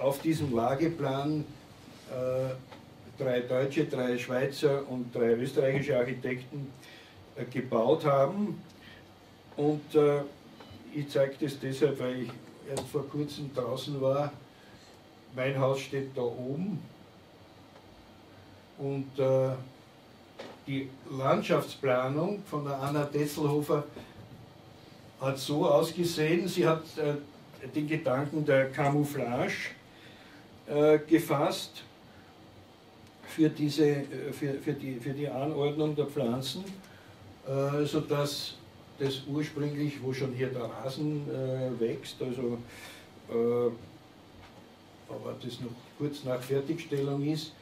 S2: auf diesem Lageplan drei deutsche, drei Schweizer und drei österreichische Architekten gebaut haben. Und ich zeige das deshalb, weil ich erst vor kurzem draußen war. Mein Haus steht da oben und äh, die Landschaftsplanung von der Anna Tetzelhofer hat so ausgesehen, sie hat äh, den Gedanken der Camouflage äh, gefasst für, diese, äh, für, für, die, für die Anordnung der Pflanzen, äh, sodass das ursprünglich, wo schon hier der Rasen äh, wächst, also aber das noch kurz nach Fertigstellung ist,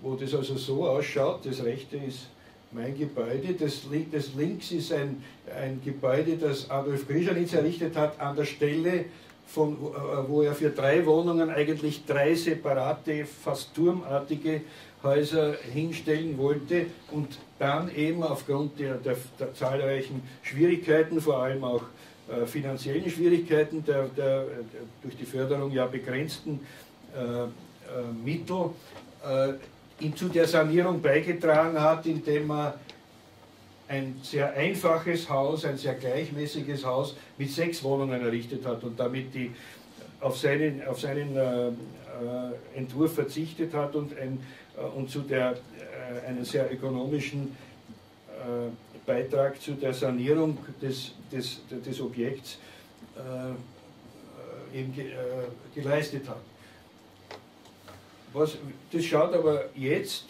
S2: wo das also so ausschaut, das rechte ist mein Gebäude, das, das links ist ein, ein Gebäude, das Adolf Grischanitz errichtet hat an der Stelle, von, äh, wo er für drei Wohnungen eigentlich drei separate, fast turmartige Häuser hinstellen wollte und dann eben aufgrund der, der, der zahlreichen Schwierigkeiten, vor allem auch äh, finanziellen Schwierigkeiten, der, der, durch die Förderung ja begrenzten äh, äh, Mittel, äh, ihn zu der Sanierung beigetragen hat, indem er ein sehr einfaches Haus, ein sehr gleichmäßiges Haus mit sechs Wohnungen errichtet hat und damit die, auf seinen, auf seinen äh, äh Entwurf verzichtet hat und ein äh, und zu der, äh, einen sehr ökonomischen äh, Beitrag zu der Sanierung des, des, des Objekts eben geleistet hat. Was, das schaut aber jetzt,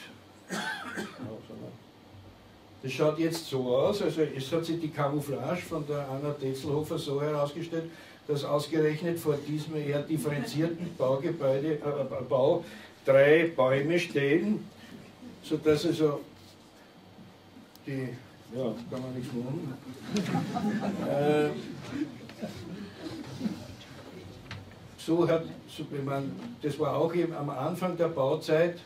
S2: das schaut jetzt so aus, also es hat sich die Camouflage von der Anna Tetzelhofer so herausgestellt, dass ausgerechnet vor diesem eher differenzierten Baugebäude, äh, Bau drei Bäume stehen, sodass also die, ja, kann man nichts machen. äh, so hat, so, wenn man, das war auch eben am Anfang der Bauzeit,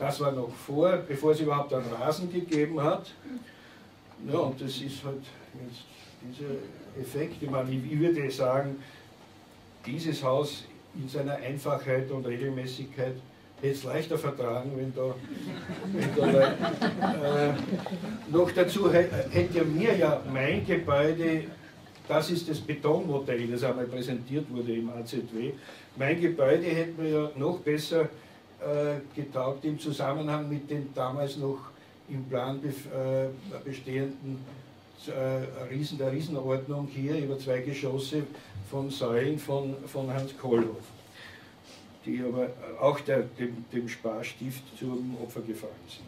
S2: das war noch vor, bevor es überhaupt einen Rasen gegeben hat. Ja, und das ist halt jetzt dieser Effekt. Ich meine, ich würde sagen, dieses Haus in seiner Einfachheit und Regelmäßigkeit hätte es leichter vertragen, wenn da, wenn da äh, noch dazu hätte mir ja mein Gebäude, das ist das Betonmodell, das einmal präsentiert wurde im AZW, mein Gebäude hätte mir ja noch besser getaugt im Zusammenhang mit den damals noch im Plan äh, bestehenden äh, Riesen, der Riesenordnung hier über zwei Geschosse von Säulen von, von Hans Kohlhoff die aber auch der, dem, dem Sparstift zum Opfer gefallen sind.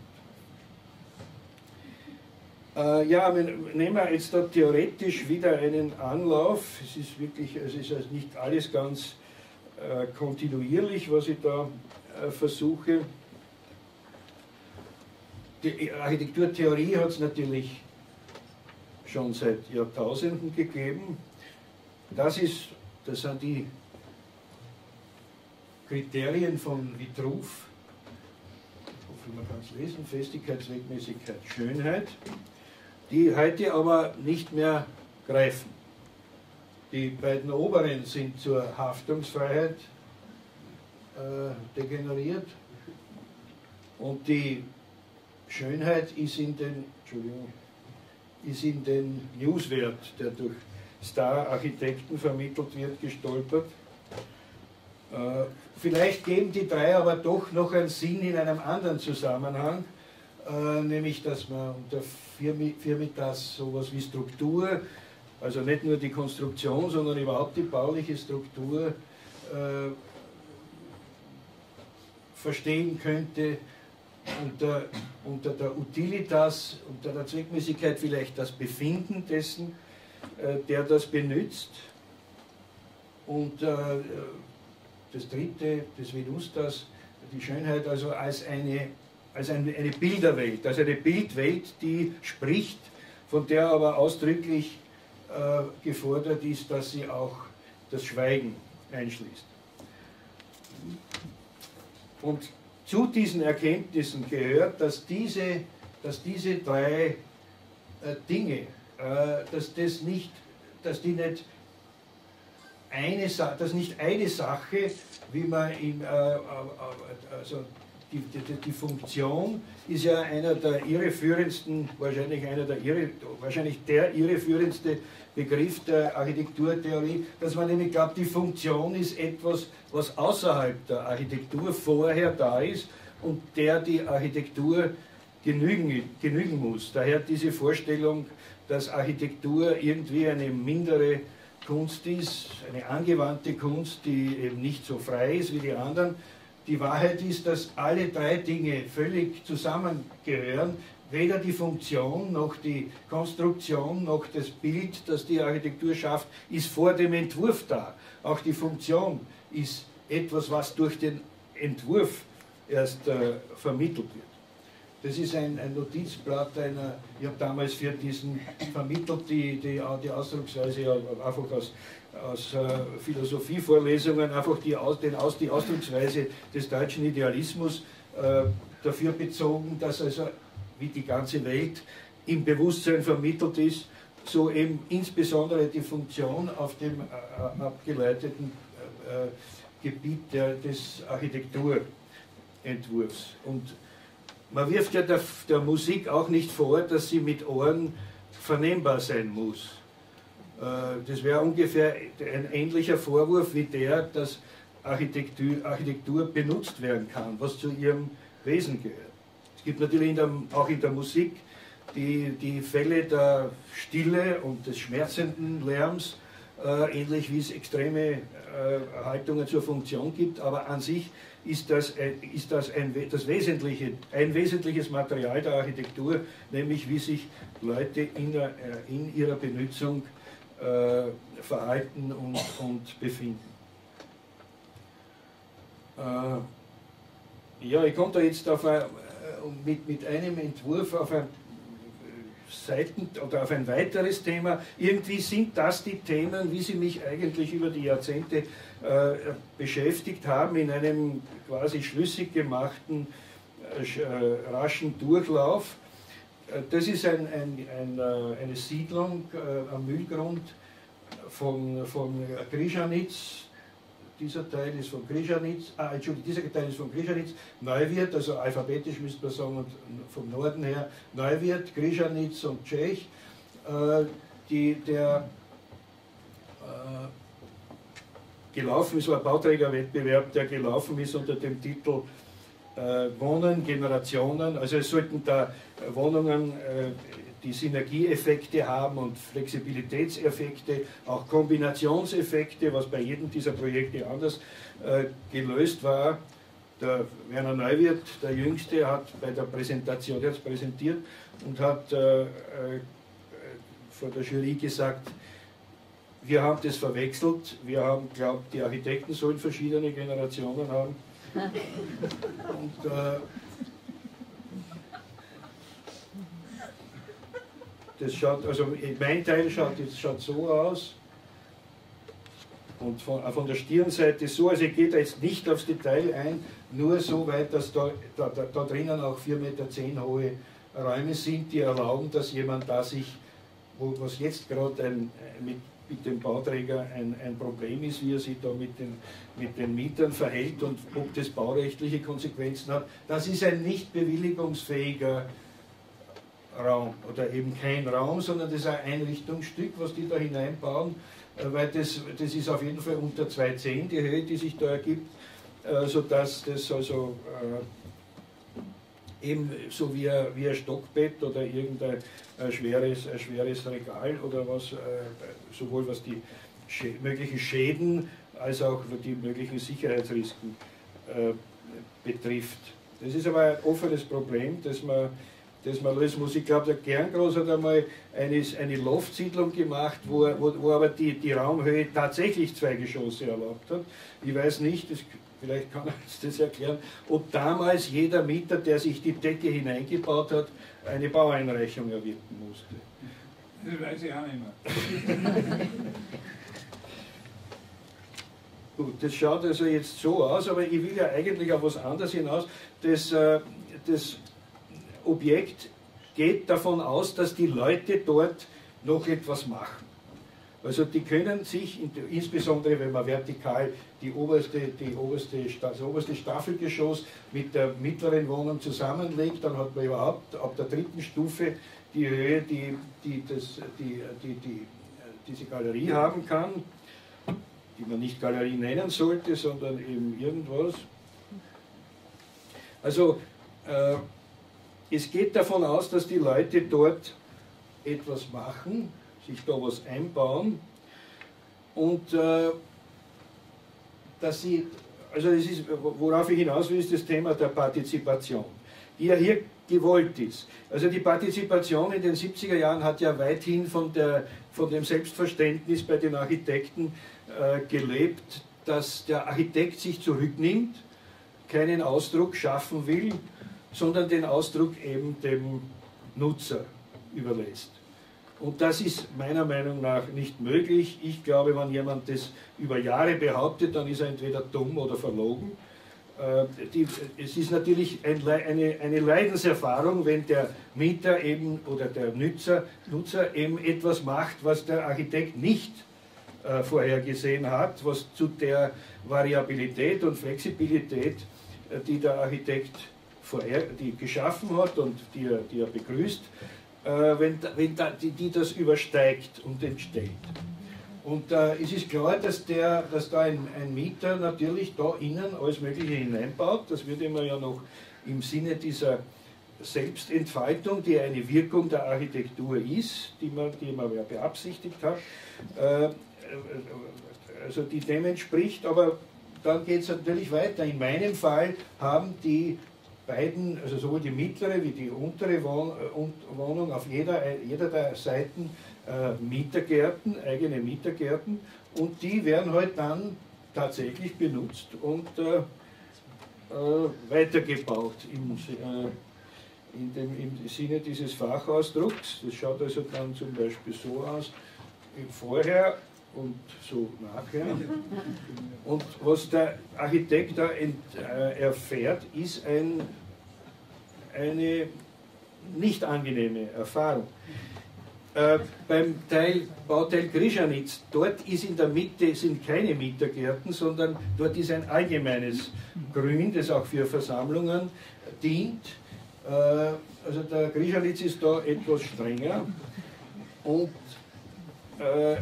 S2: Äh, ja, nehmen wir jetzt da theoretisch wieder einen Anlauf. Es ist wirklich, es ist also nicht alles ganz äh, kontinuierlich, was ich da äh, versuche. Die Architekturtheorie hat es natürlich schon seit Jahrtausenden gegeben. Das, ist, das sind die Kriterien von Vitruv, hoffe, man kann es lesen, Festigkeit, Zweckmäßigkeit, Schönheit, die heute aber nicht mehr greifen. Die beiden oberen sind zur Haftungsfreiheit äh, degeneriert und die Schönheit ist in den, Entschuldigung, ist in den Newswert, der durch Star-Architekten vermittelt wird, gestolpert. Äh, vielleicht geben die drei aber doch noch einen Sinn in einem anderen Zusammenhang. äh, nämlich dass man unter Firmitas sowas wie Struktur, also nicht nur die Konstruktion, sondern überhaupt die bauliche Struktur äh, verstehen könnte, unter, unter der Utilitas, unter der Zweckmäßigkeit vielleicht das Befinden dessen, äh, der das benützt. Und äh, das dritte, das Venustas, die Schönheit also als eine, als eine, eine Bilderwelt, also eine Bildwelt, die spricht, von der aber ausdrücklich äh, gefordert ist, dass sie auch das Schweigen einschließt. Und zu diesen Erkenntnissen gehört, dass diese, dass diese drei äh, Dinge, äh, dass, das nicht, dass die nicht eine, dass nicht eine Sache, wie man in, äh, äh, äh, also die, die, die, Funktion ist ja einer der irreführendsten, wahrscheinlich einer der irre, wahrscheinlich der irreführendste Begriff der Architekturtheorie, dass man nämlich glaubt, die Funktion ist etwas, was außerhalb der Architektur vorher da ist und der die Architektur genügen, genügen muss. Daher diese Vorstellung, dass Architektur irgendwie eine mindere Kunst ist, eine angewandte Kunst, die eben nicht so frei ist wie die anderen. Die Wahrheit ist, dass alle drei Dinge völlig zusammengehören. Weder die Funktion noch die Konstruktion noch das Bild, das die Architektur schafft, ist vor dem Entwurf da. Auch die Funktion ist etwas, was durch den Entwurf erst äh, vermittelt wird. Das ist ein, ein Notizblatt einer, ich habe damals für diesen vermittelt die, die, die Ausdrucksweise einfach aus, aus äh, Philosophievorlesungen, einfach die, den, aus, die Ausdrucksweise des deutschen Idealismus äh, dafür bezogen, dass also, wie die ganze Welt im Bewusstsein vermittelt ist, so eben insbesondere die Funktion auf dem äh, abgeleiteten äh, Gebiet der, des Architekturentwurfs. Und man wirft ja der, der Musik auch nicht vor, dass sie mit Ohren vernehmbar sein muss. Äh, das wäre ungefähr ein ähnlicher Vorwurf wie der, dass Architektur, Architektur, benutzt werden kann, was zu ihrem Wesen gehört. Es gibt natürlich in der, auch in der Musik die, die Fälle der Stille und des schmerzenden Lärms, äh, ähnlich wie es extreme äh, Haltungen zur Funktion gibt, aber an sich ist das, ist das ein, das Wesentliche, ein wesentliches Material der Architektur, nämlich wie sich Leute in, der, äh, in ihrer Benutzung äh, verhalten und, und befinden. Äh, ja, ich komme da jetzt auf ein, äh, mit, mit einem Entwurf auf ein Seiten oder auf ein weiteres Thema. Irgendwie sind das die Themen, wie sie mich eigentlich über die Jahrzehnte äh, beschäftigt haben, in einem quasi schlüssig gemachten, äh, äh raschen Durchlauf. Äh, das ist ein, ein, ein, äh, eine Siedlung äh, am Mühlgrund von, von Grischanitz, dieser Teil ist von Krischanitz, ah, Entschuldigung, dieser Teil ist von Krischanitz, Neuwirt, also alphabetisch müsste man sagen, vom Norden her, Neuwirt, Krischanitz und Tschech, die, der gelaufen ist, war ein Bauträgerwettbewerb, der gelaufen ist unter dem Titel äh, Wohnen, Generationen, also es sollten da Wohnungen äh, die Synergieeffekte haben und Flexibilitätseffekte, auch Kombinationseffekte, was bei jedem dieser Projekte anders äh, gelöst war. Der Werner Neuwirth, der Jüngste, hat bei der Präsentation jetzt präsentiert und hat äh, äh, vor der Jury gesagt, wir haben das verwechselt, wir haben glaubt, die Architekten sollen verschiedene Generationen haben. Und äh, Das schaut, also mein Teil schaut, jetzt schaut so aus. Und von, von der Stirnseite so, also ich gehe da jetzt nicht aufs Detail ein, nur so weit, dass da, da, da, da drinnen auch 4,10 Meter hohe Räume sind, die erlauben, dass jemand da sich, wo, was jetzt gerade mit, mit dem Bauträger ein, ein Problem ist, wie er sich da mit den, mit den Mietern verhält und ob das baurechtliche Konsequenzen hat, das ist ein nicht bewilligungsfähiger Raum oder eben kein Raum, sondern das ist ein Einrichtungsstück, was die da hineinbauen, äh, weil das, das ist auf jeden Fall unter 2,10 die Höhe, die sich da ergibt, äh, sodass das also äh, eben so wie ein, wie ein Stockbett oder irgendein ein schweres, schweres Regal oder was, äh, sowohl was die Schä möglichen Schäden als auch die möglichen Sicherheitsrisiken äh, betrifft. Das ist aber ein offenes Problem, das man, das man lösen muss. Ich glaube, der Gerngroß hat einmal eine, eine Loftsiedlung gemacht, wo, wo, wo aber die, die Raumhöhe tatsächlich zwei Geschosse erlaubt hat. Ich weiß nicht, das, vielleicht kann er uns das erklären, ob damals jeder Mieter, der sich die Decke hineingebaut hat, eine Baueinreichung erwirken musste.
S5: Das weiß ich auch nicht mehr.
S2: Gut, das schaut also jetzt so aus, aber ich will ja eigentlich auf was anderes hinaus. Das, äh, das Objekt geht davon aus, dass die Leute dort noch etwas machen. Also die können sich, insbesondere wenn man vertikal die oberste, die oberste, das oberste Staffelgeschoss mit der mittleren Wohnung zusammenlegt, dann hat man überhaupt ab der dritten Stufe die Höhe, die, die, das, die, die, die diese Galerie haben kann, die man nicht Galerie nennen sollte, sondern eben irgendwas. Also äh, es geht davon aus, dass die Leute dort etwas machen, sich da was einbauen und äh, dass sie, also das ist, worauf ich hinaus will, ist das Thema der Partizipation, die ja hier gewollt ist. Also die Partizipation in den 70er Jahren hat ja weithin von, der, von dem Selbstverständnis bei den Architekten äh, gelebt, dass der Architekt sich zurücknimmt, keinen Ausdruck schaffen will, sondern den Ausdruck eben dem Nutzer überlässt. Und das ist meiner Meinung nach nicht möglich. Ich glaube, wenn jemand das über Jahre behauptet, dann ist er entweder dumm oder verlogen. Äh, die, es ist natürlich ein, eine, eine Leidenserfahrung, wenn der Mieter eben oder der Nutzer, Nutzer eben etwas macht, was der Architekt nicht äh, vorhergesehen hat, was zu der Variabilität und Flexibilität, äh, die der Architekt vorher, die geschaffen hat und die er, die er begrüßt, wenn, wenn da, die, die das übersteigt und entsteht. Und äh, es ist klar, dass, der, dass da ein, ein, Mieter natürlich da innen alles Mögliche hineinbaut. Das wird immer ja noch im Sinne dieser Selbstentfaltung, die eine Wirkung der Architektur ist, die man, die man ja beabsichtigt hat, äh, also die dem entspricht, aber dann geht es natürlich weiter. In meinem Fall haben die beiden, also sowohl die mittlere wie die untere äh, Wohnung auf jeder, jeder der Seiten äh, Mietergärten, eigene Mietergärten und die werden halt dann tatsächlich benutzt und äh, äh, weitergebaut im, äh, in dem, im Sinne dieses Fachausdrucks. Das schaut also dann zum Beispiel so aus. Vorher und so nachher. Und was der Architekt da ent, äh, erfährt, ist ein, eine nicht angenehme Erfahrung. Äh, beim Teil, Bauteil Grischanitz, dort ist in der Mitte sind keine Mietergärten, sondern dort ist ein allgemeines Grün, das auch für Versammlungen dient. Äh, also der Grischanitz ist da etwas strenger und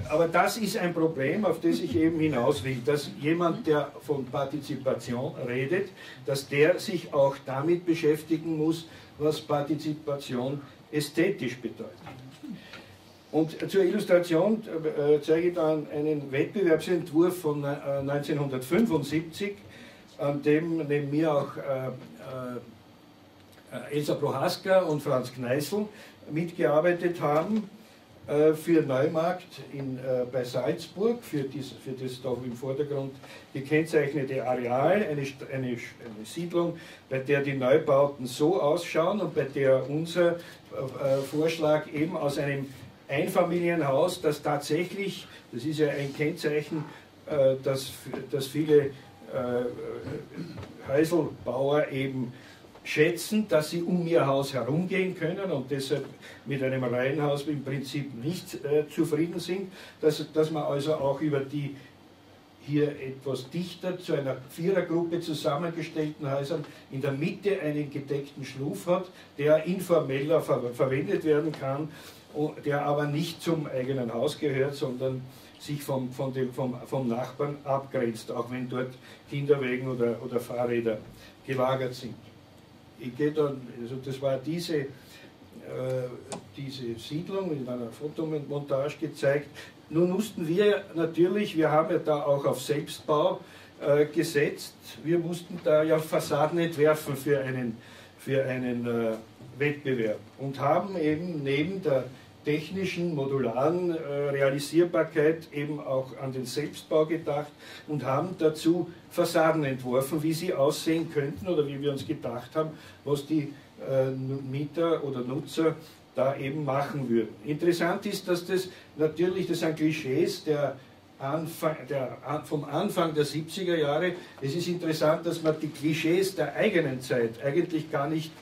S2: aber das ist ein Problem, auf das ich eben hinaus will, dass jemand, der von Partizipation redet, dass der sich auch damit beschäftigen muss, was Partizipation ästhetisch bedeutet. Und zur Illustration äh, zeige ich dann einen Wettbewerbsentwurf von 1975, äh, an dem neben mir auch Elsa Prohaska und Franz Kneißl mitgearbeitet haben. Äh, für Neumarkt in, äh, bei Salzburg, für, dies, für das da im Vordergrund gekennzeichnete Areal, eine, eine, eine, Siedlung, bei der die Neubauten so ausschauen und bei der unser äh, Vorschlag eben aus einem Einfamilienhaus, das tatsächlich, das ist ja ein Kennzeichen, dass, dass viele Häuselbauer eben schätzen, dass sie um ihr Haus herumgehen können und deshalb mit einem Reihenhaus im Prinzip nicht äh, zufrieden sind, dass, dass man also auch über die hier etwas dichter zu einer Vierergruppe zusammengestellten Häusern in der Mitte einen gedeckten Schluf hat, der informeller ver verwendet werden kann, der aber nicht zum eigenen Haus gehört, sondern sich vom, von dem, vom, vom Nachbarn abgrenzt, auch wenn dort Kinderwegen oder, oder Fahrräder gelagert sind. Ich gehe dann, also das war diese, äh, diese Siedlung in einer Fotomontage gezeigt. Nun mussten wir natürlich, wir haben ja da auch auf Selbstbau äh, gesetzt, wir mussten da ja Fassaden entwerfen für einen, für einen äh, Wettbewerb. Und haben eben neben der technischen, modularen äh, Realisierbarkeit eben auch an den Selbstbau gedacht und haben dazu Fassaden entworfen, wie sie aussehen könnten oder wie wir uns gedacht haben, was die äh, Mieter oder Nutzer da eben machen würden. Interessant ist, dass das natürlich, das sind Klischees der Anfang, der, vom Anfang der 70er Jahre. Es ist interessant, dass man die Klischees der eigenen Zeit eigentlich gar nicht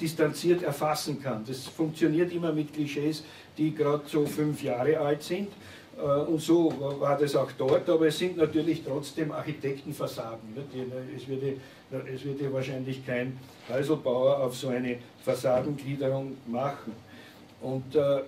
S2: distanziert erfassen kann. Das funktioniert immer mit Klischees, die gerade so fünf Jahre alt sind. Äh, und so war das auch dort, aber es sind natürlich trotzdem Architektenfassaden. Es würde, es würde wahrscheinlich kein Häuselbauer auf so eine Fassadengliederung machen und äh,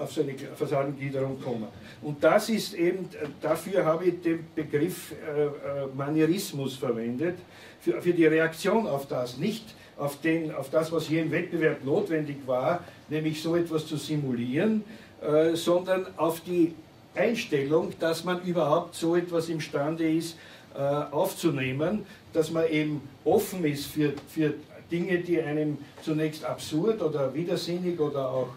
S2: auf so eine Fassadengliederung kommen. Und das ist eben, dafür habe ich den Begriff äh, Manierismus verwendet, für, für die Reaktion auf das, nicht auf, den, auf das, was hier im Wettbewerb notwendig war, nämlich so etwas zu simulieren, äh, sondern auf die Einstellung, dass man überhaupt so etwas imstande ist äh, aufzunehmen, dass man eben offen ist für, für Dinge, die einem zunächst absurd oder widersinnig oder auch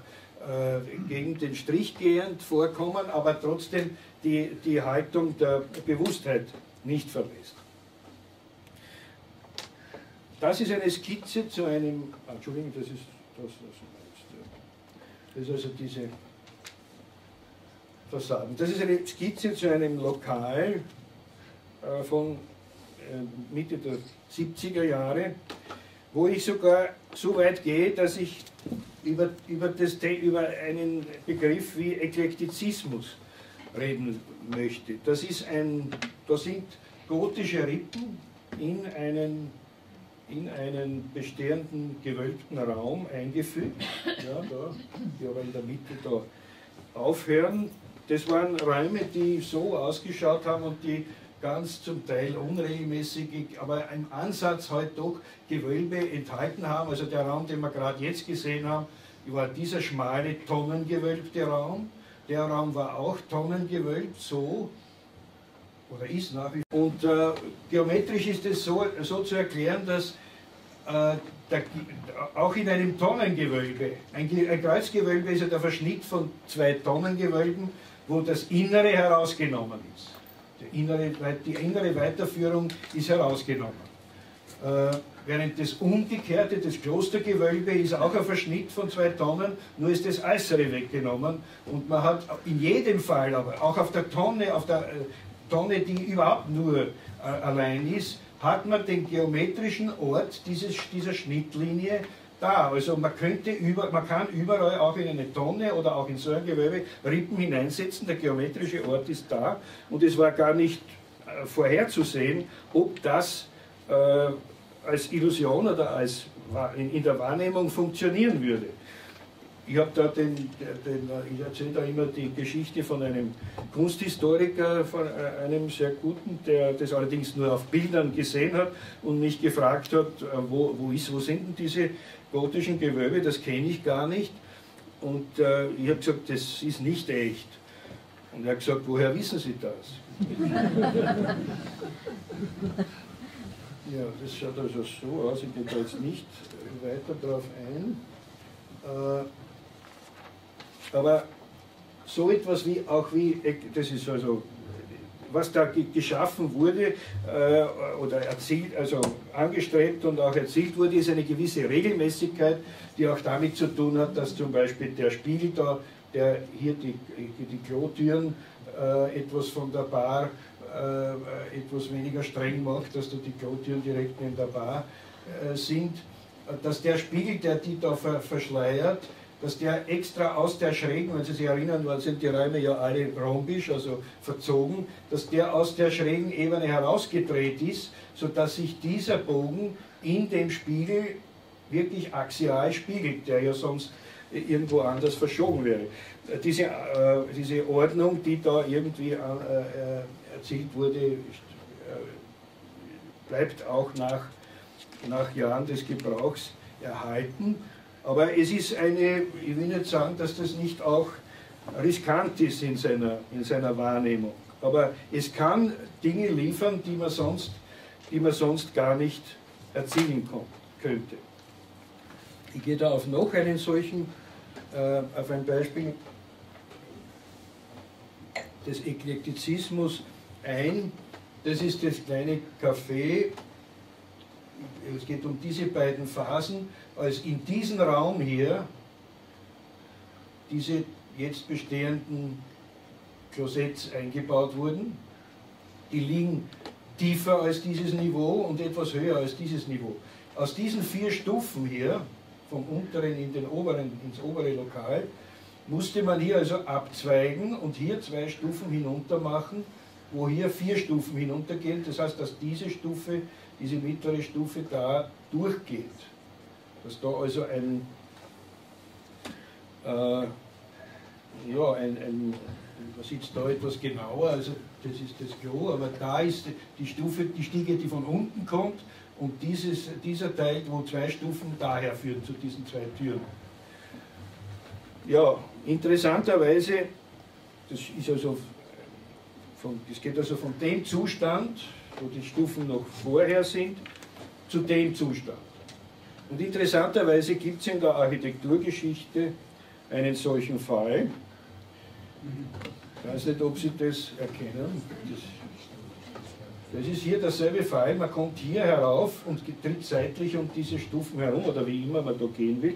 S2: äh, gegen den Strich gehend vorkommen, aber trotzdem die, die Haltung der Bewusstheit nicht verlässt. Das ist eine Skizze zu einem, ah, Entschuldigung, das ist das, das ist also diese Fassaden. Das ist eine Skizze zu einem Lokal äh, von äh, Mitte der 70er Jahre, wo ich sogar so weit gehe, dass ich über, über, das, über einen Begriff wie Eklektizismus reden möchte. Das ist ein, da sind gotische Rippen in einen in einen bestehenden gewölbten Raum eingefügt, ja, da, die aber in der Mitte da aufhören. Das waren Räume, die so ausgeschaut haben und die ganz zum Teil unregelmäßig, aber im Ansatz halt doch Gewölbe enthalten haben. Also der Raum, den wir gerade jetzt gesehen haben, war dieser schmale, tonnengewölbte Raum. Der Raum war auch tonnengewölbt, so, oder ist nach wie vor. Und äh, geometrisch ist es so, so zu erklären, dass äh, der, auch in einem Tonnengewölbe, ein, ein, Kreuzgewölbe ist ja der Verschnitt von zwei Tonnengewölben, wo das Innere herausgenommen ist. Die innere, die innere Weiterführung ist herausgenommen. Äh, während das umgekehrte, das Klostergewölbe, ist auch ein Verschnitt von zwei Tonnen, nur ist das Äußere weggenommen. Und man hat in jedem Fall, aber auch auf der Tonne, auf der äh, Tonne, die überhaupt nur äh, allein ist, hat man den geometrischen Ort dieses, dieser Schnittlinie da. Also man, könnte über, man kann überall auch in eine Tonne oder auch in so ein Gewölbe Rippen hineinsetzen, der geometrische Ort ist da und es war gar nicht äh, vorherzusehen, ob das äh, als Illusion oder als in, in der Wahrnehmung funktionieren würde. Ich habe da den, den, ich erzähle da immer die Geschichte von einem Kunsthistoriker, von äh, einem sehr guten, der das allerdings nur auf Bildern gesehen hat und mich gefragt hat, äh, wo, wo, ist, wo sind denn diese gotischen Gewölbe, das kenne ich gar nicht. Und äh, ich habe gesagt, das ist nicht echt. Und er hat gesagt, woher wissen Sie das? ja, das schaut also so aus, ich gehe da jetzt nicht weiter darauf ein. Äh, aber so etwas wie auch wie, das ist also, was da geschaffen wurde äh, oder erzielt, also angestrebt und auch erzielt wurde, ist eine gewisse Regelmäßigkeit, die auch damit zu tun hat, dass zum Beispiel der Spiegel da, der hier die, die Klotüren äh, etwas von der Bar äh, etwas weniger streng macht, dass da die Klotüren direkt neben der Bar sind, dass der Spiegel, der die da ver verschleiert, dass der extra aus der schrägen, wenn Sie sich erinnern, waren sind die Räume ja alle rhombisch, also verzogen, dass der aus der schrägen Ebene herausgedreht ist, sodass sich dieser Bogen in dem Spiegel wirklich axial spiegelt, der ja sonst irgendwo anders verschoben wäre. Diese, äh, diese Ordnung, die da irgendwie äh, äh erzielt wurde, äh, bleibt auch nach nach Jahren des Gebrauchs erhalten. Aber es ist eine, ich will nicht sagen, dass das nicht auch riskant ist in seiner, in seiner Wahrnehmung. Aber es kann Dinge liefern, die man sonst, die man sonst gar nicht erzielen könnte. Ich gehe da auf noch einen solchen, äh, auf ein Beispiel des Eklektizismus ein. Das ist das kleine Café. Es geht um diese beiden Phasen, als in diesen Raum hier diese jetzt bestehenden Klosetts eingebaut wurden. Die liegen tiefer als dieses Niveau und etwas höher als dieses Niveau. Aus diesen vier Stufen hier, vom unteren in den oberen, ins obere Lokal, musste man hier also abzweigen und hier zwei Stufen hinunter machen, wo hier vier Stufen hinuntergehen. Das heißt, dass diese Stufe, diese mittlere Stufe da durchgeht. Dass da also ein, äh, ja, ein, ein, man sieht es da etwas genauer, also das ist das Klo, aber da ist die Stufe, die Stiege, die von unten kommt und dieses, dieser Teil, wo zwei Stufen daher führen zu diesen zwei Türen. Ja, interessanterweise, das, ist also von, das geht also von dem Zustand, wo die Stufen noch vorher sind, zu dem Zustand. Und interessanterweise gibt es in der Architekturgeschichte einen solchen Fall. Ich weiß nicht, ob Sie das erkennen. Das, ist hier derselbe Fall. Man kommt hier herauf und tritt seitlich um diese Stufen herum oder wie immer man da gehen will.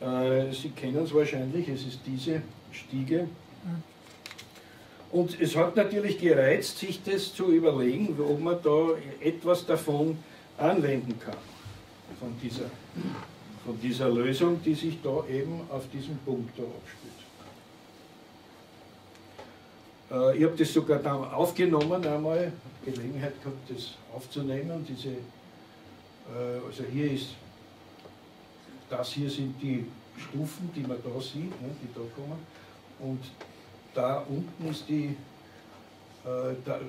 S2: Äh, Sie kennen es wahrscheinlich, es ist diese Stiege. Und es hat natürlich gereizt, sich das zu überlegen, ob man da etwas davon anwenden kann, von dieser, von dieser Lösung, die sich da eben auf diesem Punkt da abspielt. Äh, ich habe das sogar dann aufgenommen, einmal Gelegenheit gehabt, das aufzunehmen. Diese, äh, also hier ist das hier sind die Stufen, die man da sieht, ne, die da kommen. Und da unten ist die, äh, da, äh,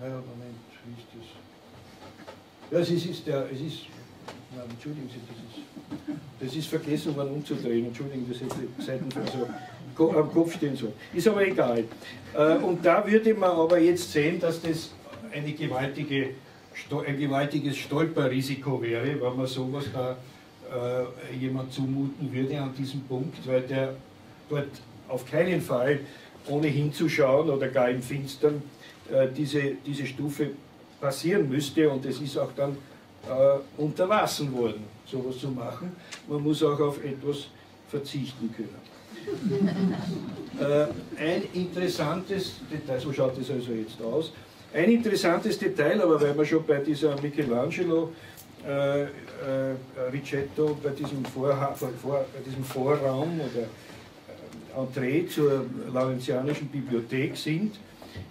S2: naja, Moment, wie ist das? Ja, es ist, ist der, es ist, nein, entschuldigen Sie, das ist, das ist vergessen worden umzudrehen, entschuldigen, das hätte Seiten so am Kopf stehen sollen. Ist aber egal. Äh, und da würde man aber jetzt sehen, dass das eine gewaltige, ein gewaltiges Stolperrisiko wäre, wenn man sowas da äh, jemand zumuten würde an diesem Punkt, weil der dort auf keinen Fall, ohne hinzuschauen oder gar im Finstern, äh, diese, diese Stufe passieren müsste und es ist auch dann äh, unterlassen worden, sowas zu machen. Man muss auch auf etwas verzichten können. äh, ein interessantes Detail, so schaut es also jetzt aus, ein interessantes Detail, aber weil wir schon bei dieser Michelangelo äh, äh, Ricetto bei diesem, Vorha vor, bei diesem Vorraum oder äh, Entree zur Laurentianischen Bibliothek sind,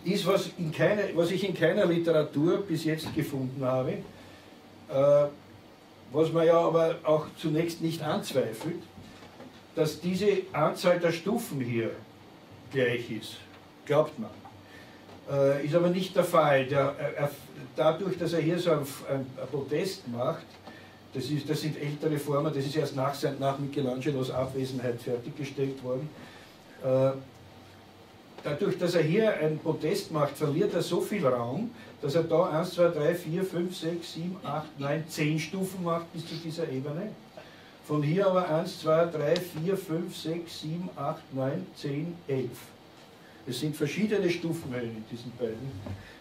S2: ist, was, in keine, was ich in keiner Literatur bis jetzt gefunden habe, was man ja aber auch zunächst nicht anzweifelt, dass diese Anzahl der Stufen hier gleich ist, glaubt man. Äh, ist aber nicht der Fall. Der, er, dadurch, dass er hier so einen, einen Protest macht, das, ist, das sind ältere Formen, das ist erst nach, nach Michelangelos Abwesenheit fertiggestellt worden. Dadurch, dass er hier einen Protest macht, verliert er so viel Raum, dass er da 1, 2, 3, 4, 5, 6, 7, 8, 9, 10 Stufen macht bis zu dieser Ebene. Von hier aber 1, 2, 3, 4, 5, 6, 7, 8, 9, 10, 11. Es sind verschiedene Stufen in diesen beiden,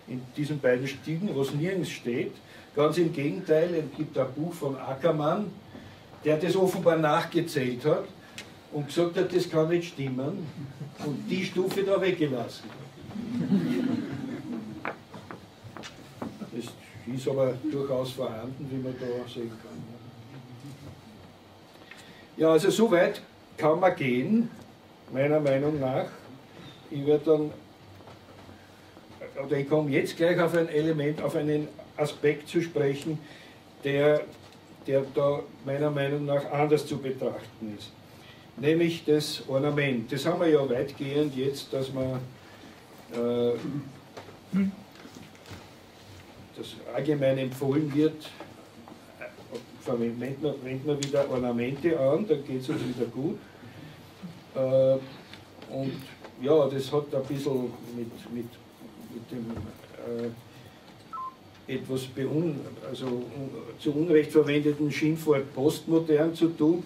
S2: in diesen beiden Stiegen, wo es nirgends steht. Ganz im Gegenteil, es gibt ein Buch von Ackermann, der das offenbar nachgezählt hat und gesagt hat, das kann nicht stimmen und die Stufe da weggelassen. Das ist aber durchaus vorhanden, wie man da sehen kann. Ja, also so weit kann man gehen, meiner Meinung nach ich werde dann, oder ich komme jetzt gleich auf ein Element, auf einen Aspekt zu sprechen, der, der da meiner Meinung nach anders zu betrachten ist. Nämlich das Ornament. Das haben wir ja weitgehend jetzt, dass man äh, das allgemein empfohlen wird, wendet man, wendet man wieder Ornamente an, dann geht es uns wieder gut. Äh, und ja, das hat ein bisschen mit, mit, mit dem äh, etwas beun, also zu Unrecht verwendeten Schimpfwort postmodern zu tun.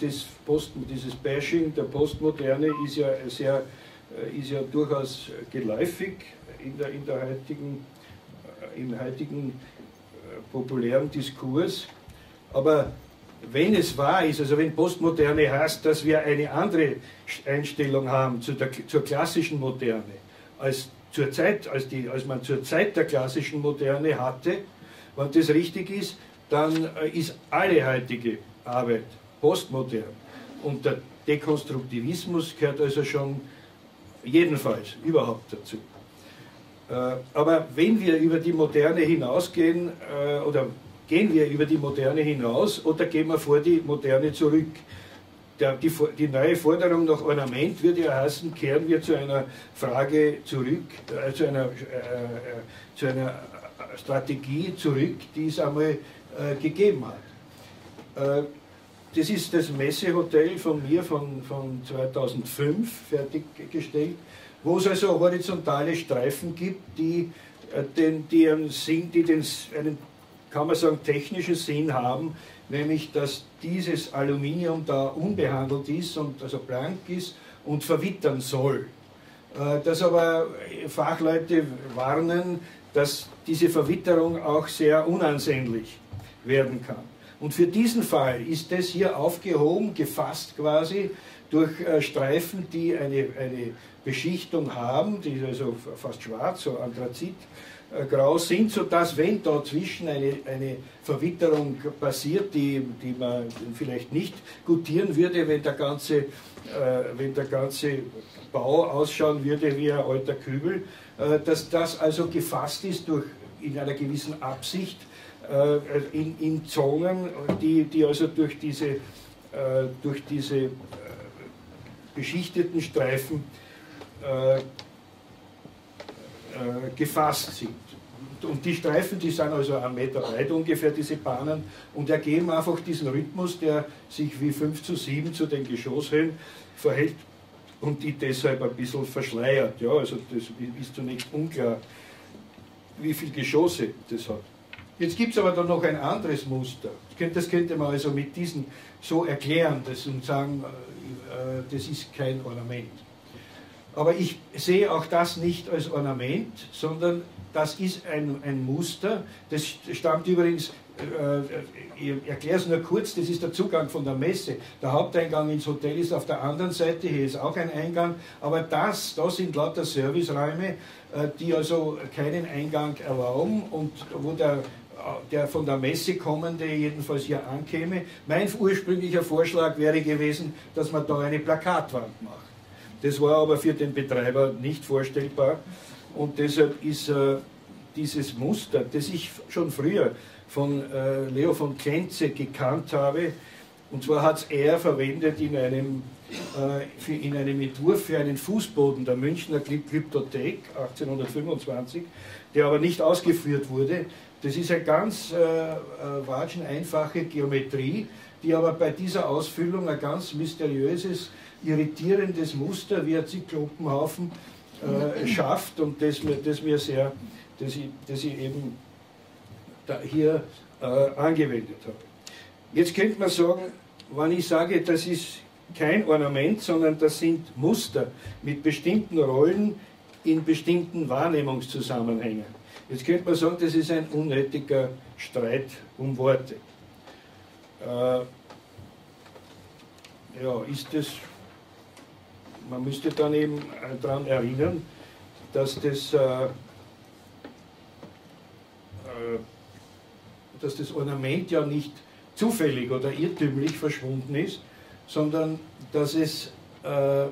S2: Das Post, dieses Bashing der Postmoderne ist ja, sehr, äh, ist ja durchaus geläufig in der, in der heutigen, äh, im heutigen äh, populären Diskurs. Aber wenn es wahr ist, also wenn Postmoderne heißt, dass wir eine andere Einstellung haben zu der, zur klassischen Moderne, als, zur Zeit, als, die, als man zur Zeit der klassischen Moderne hatte, wenn das richtig ist, dann äh, ist alle heutige Arbeit postmodern. Und der Dekonstruktivismus gehört also schon jedenfalls überhaupt dazu. Äh, aber wenn wir über die Moderne hinausgehen, äh, oder Gehen wir über die Moderne hinaus oder gehen wir vor die Moderne zurück? Der, die, die, neue Forderung nach Ornament würde ja heißen, kehren wir zu einer Frage zurück, äh, zu, einer, äh, äh, zu einer Strategie zurück, die es einmal äh, gegeben hat. Äh, das ist das Messehotel von mir von, von 2005 fertiggestellt, wo es also horizontale Streifen gibt, die, den, die, einen, die den, einen kann man sagen, technischen Sinn haben, nämlich dass dieses Aluminium da unbehandelt ist und also blank ist und verwittern soll. Äh, dass aber Fachleute warnen, dass diese Verwitterung auch sehr unansehnlich werden kann. Und für diesen Fall ist das hier aufgehoben, gefasst quasi durch äh, Streifen, die eine, eine Beschichtung haben, die ist also fast schwarz, so Anthrazit, äh, grau sind, sodass, wenn dazwischen eine, eine Verwitterung passiert, die, die man vielleicht nicht gutieren würde, wenn der ganze, äh, wenn der ganze Bau ausschauen würde wie ein alter Kübel, äh, dass das also gefasst ist durch, in einer gewissen Absicht äh, in, in Zonen, die, die also durch diese, äh, durch diese äh, beschichteten Streifen gefasst sind. Und die Streifen, die sind also einen Meter breit ungefähr, diese Bahnen, und ergeben einfach diesen Rhythmus, der sich wie 5 zu 7 zu den Geschosshöhen verhält und die deshalb ein bisschen verschleiert. Ja, also das ist zunächst unklar, wie viele Geschosse das hat. Jetzt gibt es aber dann noch ein anderes Muster. Das könnte man also mit diesen so erklären das und sagen, äh, das ist kein Ornament. Aber ich sehe auch das nicht als Ornament, sondern das ist ein, ein Muster. Das stammt übrigens, äh, ich erkläre es nur kurz, das ist der Zugang von der Messe. Der Haupteingang ins Hotel ist auf der anderen Seite, hier ist auch ein Eingang. Aber das, da sind lauter Serviceräume, äh, die also keinen Eingang erlauben und wo der der von der Messe kommende jedenfalls hier ankäme. Mein ursprünglicher Vorschlag wäre gewesen, dass man da eine Plakatwand macht. Das war aber für den Betreiber nicht vorstellbar und deshalb ist äh, dieses Muster, das ich schon früher von äh, Leo von Klenze gekannt habe, und zwar hat es er verwendet in einem, äh, für, in einem Entwurf für einen Fußboden der Münchner Glyptothek 1825, der aber nicht ausgeführt wurde. Das ist eine ganz äh, äh, watscheneinfache Geometrie, die aber bei dieser Ausfüllung ein ganz mysteriöses irritierendes Muster wie ein Zyklopenhaufen äh, schafft und das mir, das mir sehr, das ich, das ich eben hier äh, angewendet habe. Jetzt könnte man sagen, wenn ich sage, das ist kein Ornament, sondern das sind Muster mit bestimmten Rollen in bestimmten Wahrnehmungszusammenhängen. Jetzt könnte man sagen, das ist ein unnötiger Streit um Worte. Äh, ja, ist das man müsste dann eben äh, daran erinnern, dass das, äh, äh, dass das Ornament ja nicht zufällig oder irrtümlich verschwunden ist, sondern dass es äh,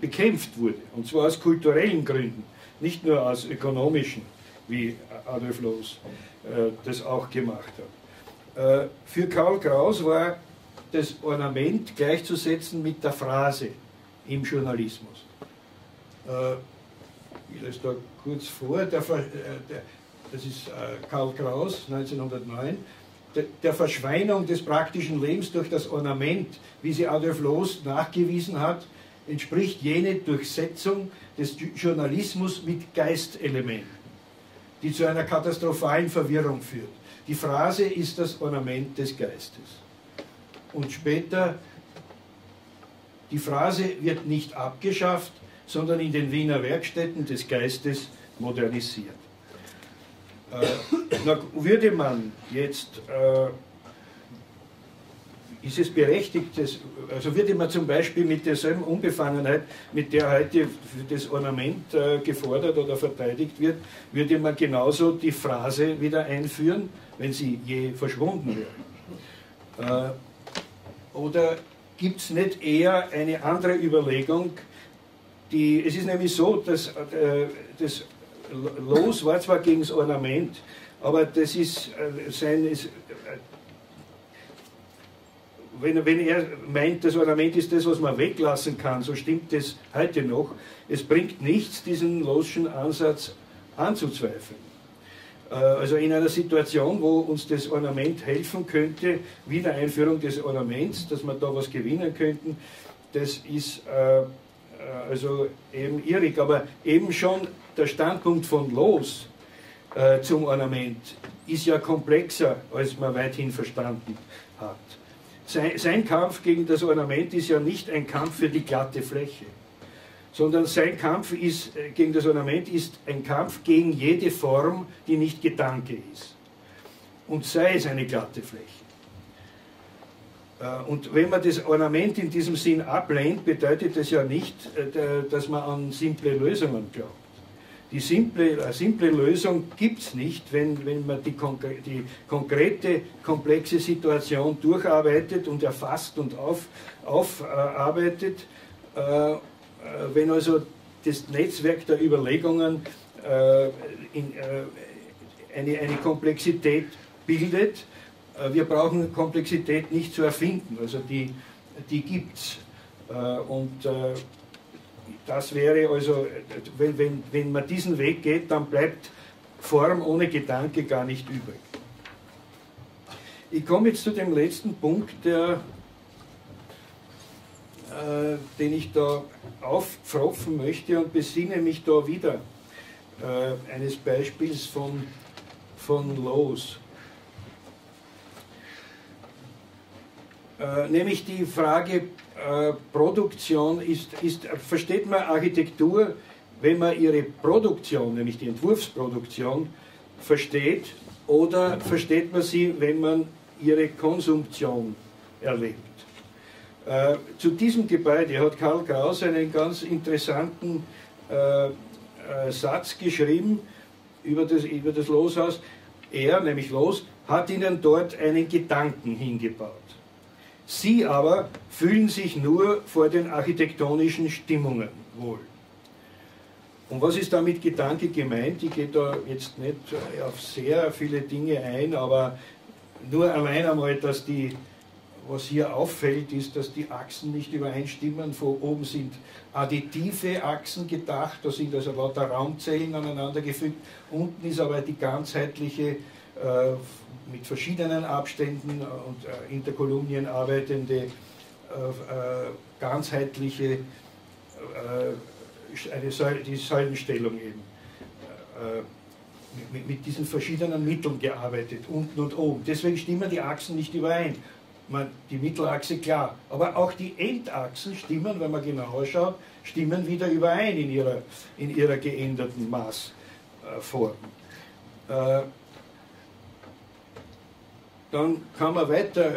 S2: bekämpft wurde. Und zwar aus kulturellen Gründen, nicht nur aus ökonomischen, wie Adolf Loos äh, das auch gemacht hat. Äh, für Karl Kraus war das Ornament gleichzusetzen mit der Phrase im Journalismus. Äh, ich lese da kurz vor, der, äh, das ist äh, Karl Kraus 1909, der Verschweinung des praktischen Lebens durch das Ornament, wie sie Adolf Loos nachgewiesen hat, entspricht jene Durchsetzung des Journalismus mit Geistelementen, die zu einer katastrophalen Verwirrung führt. Die Phrase ist das Ornament des Geistes. Und später, die Phrase wird nicht abgeschafft, sondern in den Wiener Werkstätten des Geistes modernisiert. Äh, würde man jetzt, äh, ist es berechtigt, das, also würde man zum Beispiel mit derselben Unbefangenheit, mit der heute für das Ornament äh, gefordert oder verteidigt wird, würde man genauso die Phrase wieder einführen, wenn sie je verschwunden wäre. Oder gibt es nicht eher eine andere Überlegung, die, es ist nämlich so, dass äh, das Los war zwar gegen das Ornament, aber das ist äh, sein. Ist, äh, wenn, wenn er meint, das Ornament ist das, was man weglassen kann, so stimmt das heute noch. Es bringt nichts, diesen Loschen Ansatz anzuzweifeln. Äh, also in einer Situation, wo uns das Ornament helfen könnte, Wiedereinführung des Ornaments, dass wir da was gewinnen könnten, das ist äh, also eben irrig. Aber eben schon der Standpunkt von Los äh, zum Ornament ist ja komplexer, als man weithin verstanden hat. Sein Kampf gegen das Ornament ist ja nicht ein Kampf für die glatte Fläche, sondern sein Kampf ist, äh, gegen das Ornament ist ein Kampf gegen jede Form, die nicht Gedanke ist. Und sei es eine glatte Fläche. Äh, und wenn man das Ornament in diesem Sinn ablehnt, bedeutet das ja nicht, äh, dass man an simple Lösungen glaubt. Die simple, simple Lösung gibt es nicht, wenn, wenn man die, konkre die, konkrete, komplexe Situation durcharbeitet und erfasst und aufarbeitet. Auf, äh, wenn also das Netzwerk der Überlegungen äh, in, äh, eine, eine Komplexität bildet, äh, wir brauchen Komplexität nicht zu erfinden, also die, die gibt es. Äh, und das wäre also, wenn, wenn, wenn man diesen Weg geht, dann bleibt Form ohne Gedanke gar nicht übrig. Ich komme jetzt zu dem letzten Punkt, der, äh, den ich da aufpfropfen möchte und besinne mich da wieder äh, eines Beispiels von, von Lowe's. Äh, nämlich die Frage äh, Produktion ist, ist, versteht man Architektur, wenn man ihre Produktion, nämlich die Entwurfsproduktion, versteht, oder versteht man sie, wenn man ihre Konsumption erlebt. Äh, zu diesem Gebäude hat Karl Kraus einen ganz interessanten äh, äh, Satz geschrieben über das, über das Loshaus. Er, nämlich Los, hat ihnen dort einen Gedanken hingebaut. Sie aber fühlen sich nur vor den architektonischen Stimmungen wohl. Und was ist damit Gedanke gemeint? Ich gehe da jetzt nicht auf sehr viele Dinge ein, aber nur allein einmal, dass die, was hier auffällt, ist, dass die Achsen nicht übereinstimmen. Von oben sind additive Achsen gedacht, da sind also lauter Raumzellen aneinander gefügt. Unten ist aber die ganzheitliche äh, mit verschiedenen Abständen und äh, Interkolumnien arbeitende, äh, ganzheitliche, eine Säule, die Säulenstellung eben. Mit, mit, diesen verschiedenen Mitteln gearbeitet, unten und oben. Deswegen stimmen die Achsen nicht überein. Man, die Mittelachse klar, aber auch die Endachsen stimmen, wenn man genauer schaut, stimmen wieder überein in ihrer, in ihrer geänderten Maßform. Äh, dann kann man weiter,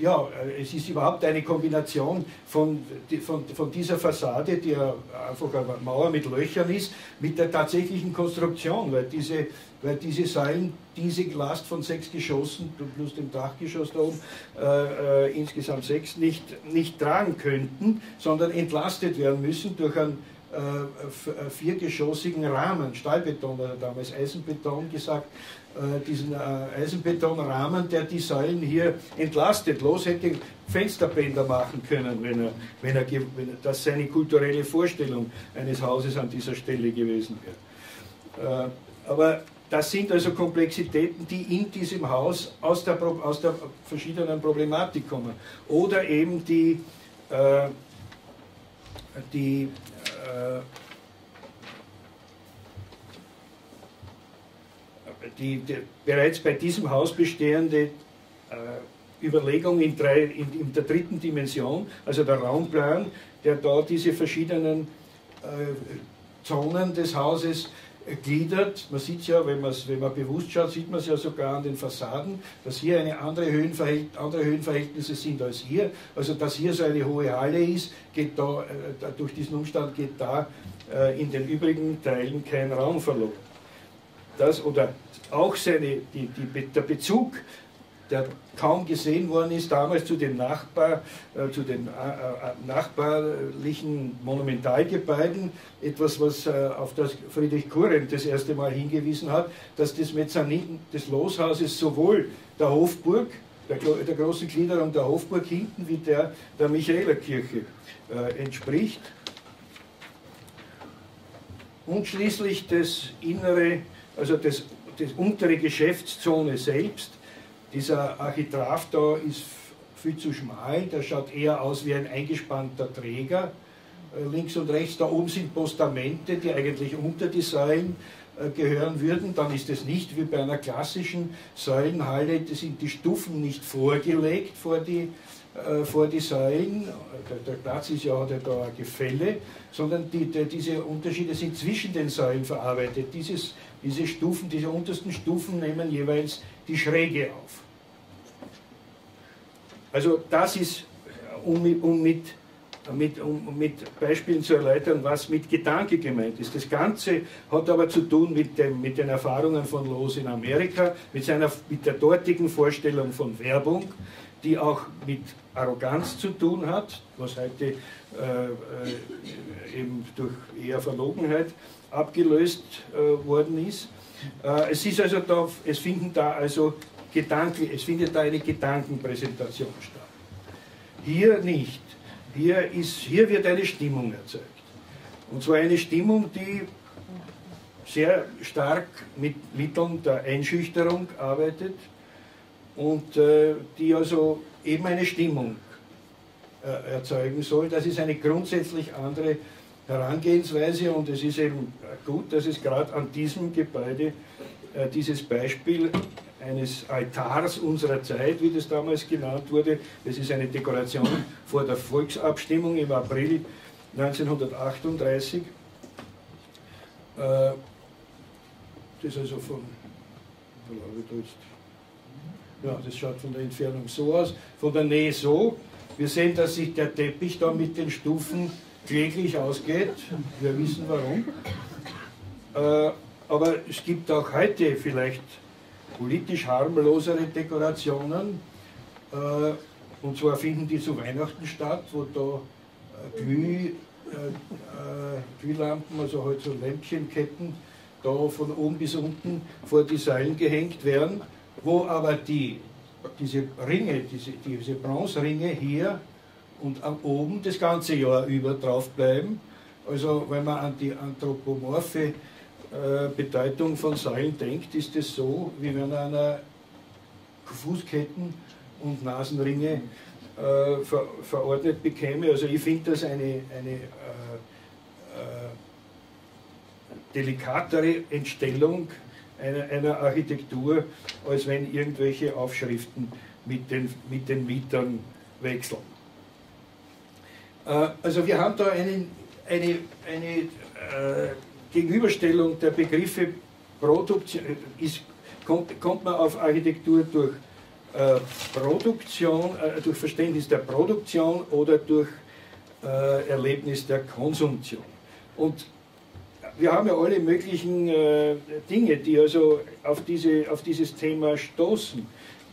S2: ja, es ist überhaupt eine Kombination von, von, von dieser Fassade, die einfach eine Mauer mit Löchern ist, mit der tatsächlichen Konstruktion, weil diese, weil diese Säulen diese Last von sechs Geschossen plus dem Dachgeschoss da oben, äh, äh, insgesamt sechs, nicht, nicht tragen könnten, sondern entlastet werden müssen durch einen äh, äh viergeschossigen Rahmen, Stahlbeton oder damals Eisenbeton gesagt, äh, diesen Eisenbetonrahmen, der die Säulen hier entlastet. Los hätte Fensterbänder machen können, wenn er, wenn er, wenn das seine kulturelle Vorstellung eines Hauses an dieser Stelle gewesen wäre. Aber das sind also Komplexitäten, die in diesem Haus aus der, aus der verschiedenen Problematik kommen. Oder eben die, die die, die, bereits bei diesem Haus bestehende äh, Überlegung in, drei, in, in, der dritten Dimension, also der Raumplan, der da diese verschiedenen äh, Zonen des Hauses äh, gliedert. Man sieht ja, wenn, wenn man bewusst schaut, sieht man es ja sogar an den Fassaden, dass hier eine andere, Höhenverhält, andere Höhenverhältnisse sind als hier. Also dass hier so eine hohe Halle ist, geht da, äh, durch diesen Umstand geht da äh, in den übrigen Teilen kein Raum verloren. Das, oder auch seine, die, die, der Bezug, der kaum gesehen worden ist, damals zu den, Nachbar, äh, zu den äh, äh nachbarlichen Monumentalgebäuden, etwas, was äh, auf das Friedrich Kurrent das erste Mal hingewiesen hat, dass das Mezzanin des Loshauses sowohl der Hofburg, der, der großen Gliederung der Hofburg hinten, wie der der Michaelerkirche äh, entspricht. Und schließlich das innere, also das die untere Geschäftszone selbst, dieser Architrav da ist viel zu schmal, der schaut eher aus wie ein eingespannter Träger. Äh, links und rechts, da oben sind Postamente, die eigentlich unter die Säulen äh, gehören würden. Dann ist es nicht wie bei einer klassischen Säulenhalle, da sind die Stufen nicht vorgelegt vor die, äh, vor die Säulen. Der, der Platz ist ja, hat ja da ein Gefälle, sondern die, die, diese Unterschiede sind zwischen den Säulen verarbeitet. Dieses diese Stufen, diese untersten Stufen nehmen jeweils die Schräge auf. Also das ist, um, um, mit, mit, um mit Beispielen zu erläutern, was mit Gedanke gemeint ist. Das Ganze hat aber zu tun mit, dem, mit den Erfahrungen von Loos in Amerika, mit, seiner, mit der dortigen Vorstellung von Werbung, die auch mit Arroganz zu tun hat, was heute äh, äh, eben durch eher Verlogenheit abgelöst äh, worden ist. Äh, es ist also da, es finden da also Gedanken, es findet da eine Gedankenpräsentation statt. Hier nicht. Hier, ist, hier wird eine Stimmung erzeugt. Und zwar eine Stimmung, die sehr stark mit Mitteln der Einschüchterung arbeitet und äh, die also eben eine Stimmung äh, erzeugen soll. Das ist eine grundsätzlich andere Herangehensweise und es ist eben gut, dass es gerade an diesem Gebäude äh, dieses Beispiel eines Altars unserer Zeit, wie das damals genannt wurde, das ist eine Dekoration vor der Volksabstimmung im April 1938. Äh, das ist also von, ja, das schaut von der Entfernung so aus, von der Nähe so. Wir sehen, dass sich der Teppich da mit den Stufen kläglich ausgeht. Wir wissen warum. Äh, aber es gibt auch heute vielleicht politisch harmlosere Dekorationen. Äh, und zwar finden die zu Weihnachten statt, wo da äh, Glüh, Glühlampen, also halt so Lämpchenketten, da von oben bis unten vor die Säulen gehängt werden, wo aber die, diese Ringe, diese, diese Bronzeringe hier und am oben das ganze Jahr über drauf bleiben. Also wenn man an die anthropomorphe äh, Bedeutung von Säulen denkt, ist es so, wie wenn einer Fußketten und Nasenringe äh, ver, verordnet bekäme. Also ich finde das eine, eine äh, äh, delikatere Entstellung einer, einer, Architektur, als wenn irgendwelche Aufschriften mit den, mit den Mietern wechseln. Äh, also wir haben da einen, eine, eine äh, Gegenüberstellung der Begriffe Produktion, äh, ist, kommt, kommt man auf Architektur durch äh, Produktion, äh, durch Verständnis der Produktion oder durch äh, Erlebnis der Konsumtion. Und wir haben ja alle möglichen Dinge, die also auf, diese, auf dieses Thema stoßen.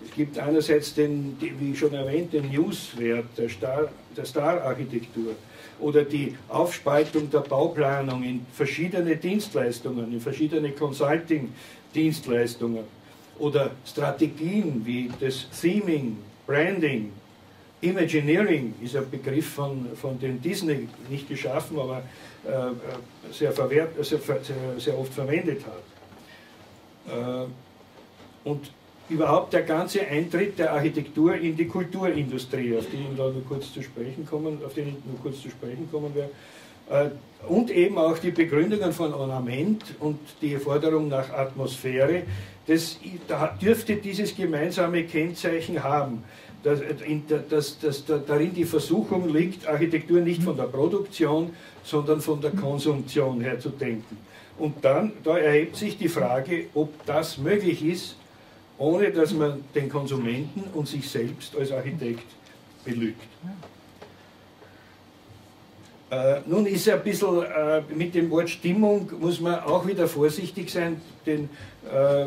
S2: Es gibt einerseits den, wie schon erwähnt, den Newswert der Star, der Star-Architektur oder die Aufspaltung der Bauplanung in verschiedene Dienstleistungen, in verschiedene Consulting-Dienstleistungen oder Strategien wie das Theming, Branding, Imagineering ist ein Begriff von, von den Disney nicht geschaffen, aber äh, sehr, verwehrt, sehr, sehr, oft verwendet hat. Äh, und überhaupt der ganze Eintritt der Architektur in die Kulturindustrie, auf die ich nur kurz zu sprechen kommen, auf den ich nur kurz zu sprechen kommen werde. Äh, und eben auch die Begründungen von Ornament und die Forderung nach Atmosphäre, das dürfte dieses gemeinsame Kennzeichen haben, dass, dass, dass, dass darin die Versuchung liegt, Architektur nicht von der Produktion, sondern von der Konsumtion her zu denken. Und dann, da erhebt sich die Frage, ob das möglich ist, ohne dass man den Konsumenten und sich selbst als Architekt belügt. Äh, nun ist ein bisschen äh, mit dem Wort Stimmung, muss man auch wieder vorsichtig sein, denn äh,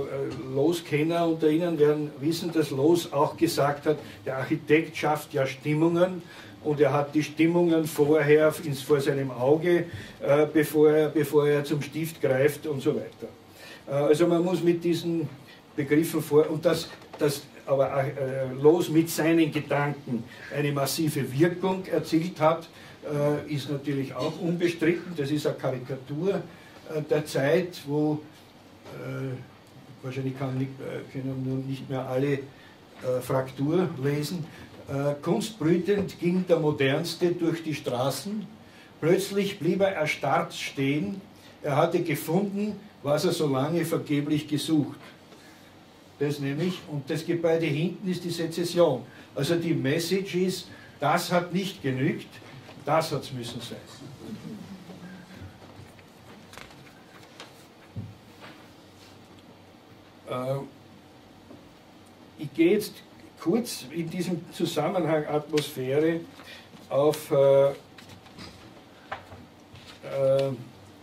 S2: Los-Kenner unter Ihnen werden wissen, dass Los auch gesagt hat, der Architekt schafft ja Stimmungen und er hat die Stimmungen vorher ins, vor seinem Auge, äh, bevor, er, bevor er zum Stift greift und so weiter. Äh, also man muss mit diesen Begriffen vor, und das, das aber äh, Los mit seinen Gedanken eine massive Wirkung erzielt hat, äh, ist natürlich auch unbestritten. Das ist eine Karikatur äh, der Zeit, wo äh, wahrscheinlich kann nicht, können nicht mehr alle Fraktur lesen. Kunstbrütend ging der Modernste durch die Straßen. Plötzlich blieb er erstarrt stehen. Er hatte gefunden, was er so lange vergeblich gesucht. Das nämlich, und das Gebäude hinten ist die Sezession. Also die Message ist, das hat nicht genügt, das hat es müssen sein. Äh, ich gehe jetzt kurz in diesem Zusammenhang Atmosphäre auf äh, äh,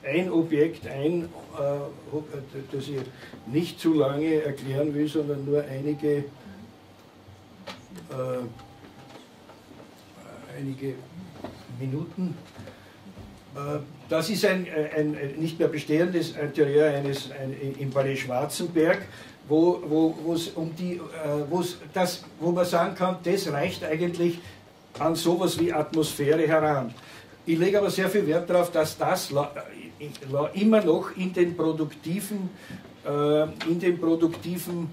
S2: ein Objekt ein, das ich nicht zu lange erklären will, sondern nur einige, einige Minuten. Äh, das ist ein, ein, ein nicht mehr bestehendes Interieur eines, ein, im Palais Schwarzenberg, wo, wo, um die, äh, das, wo man sagen kann, das reicht eigentlich an sowas wie Atmosphäre heran. Ich lege aber sehr viel Wert darauf, dass das immer noch in den produktiven, äh, in den produktiven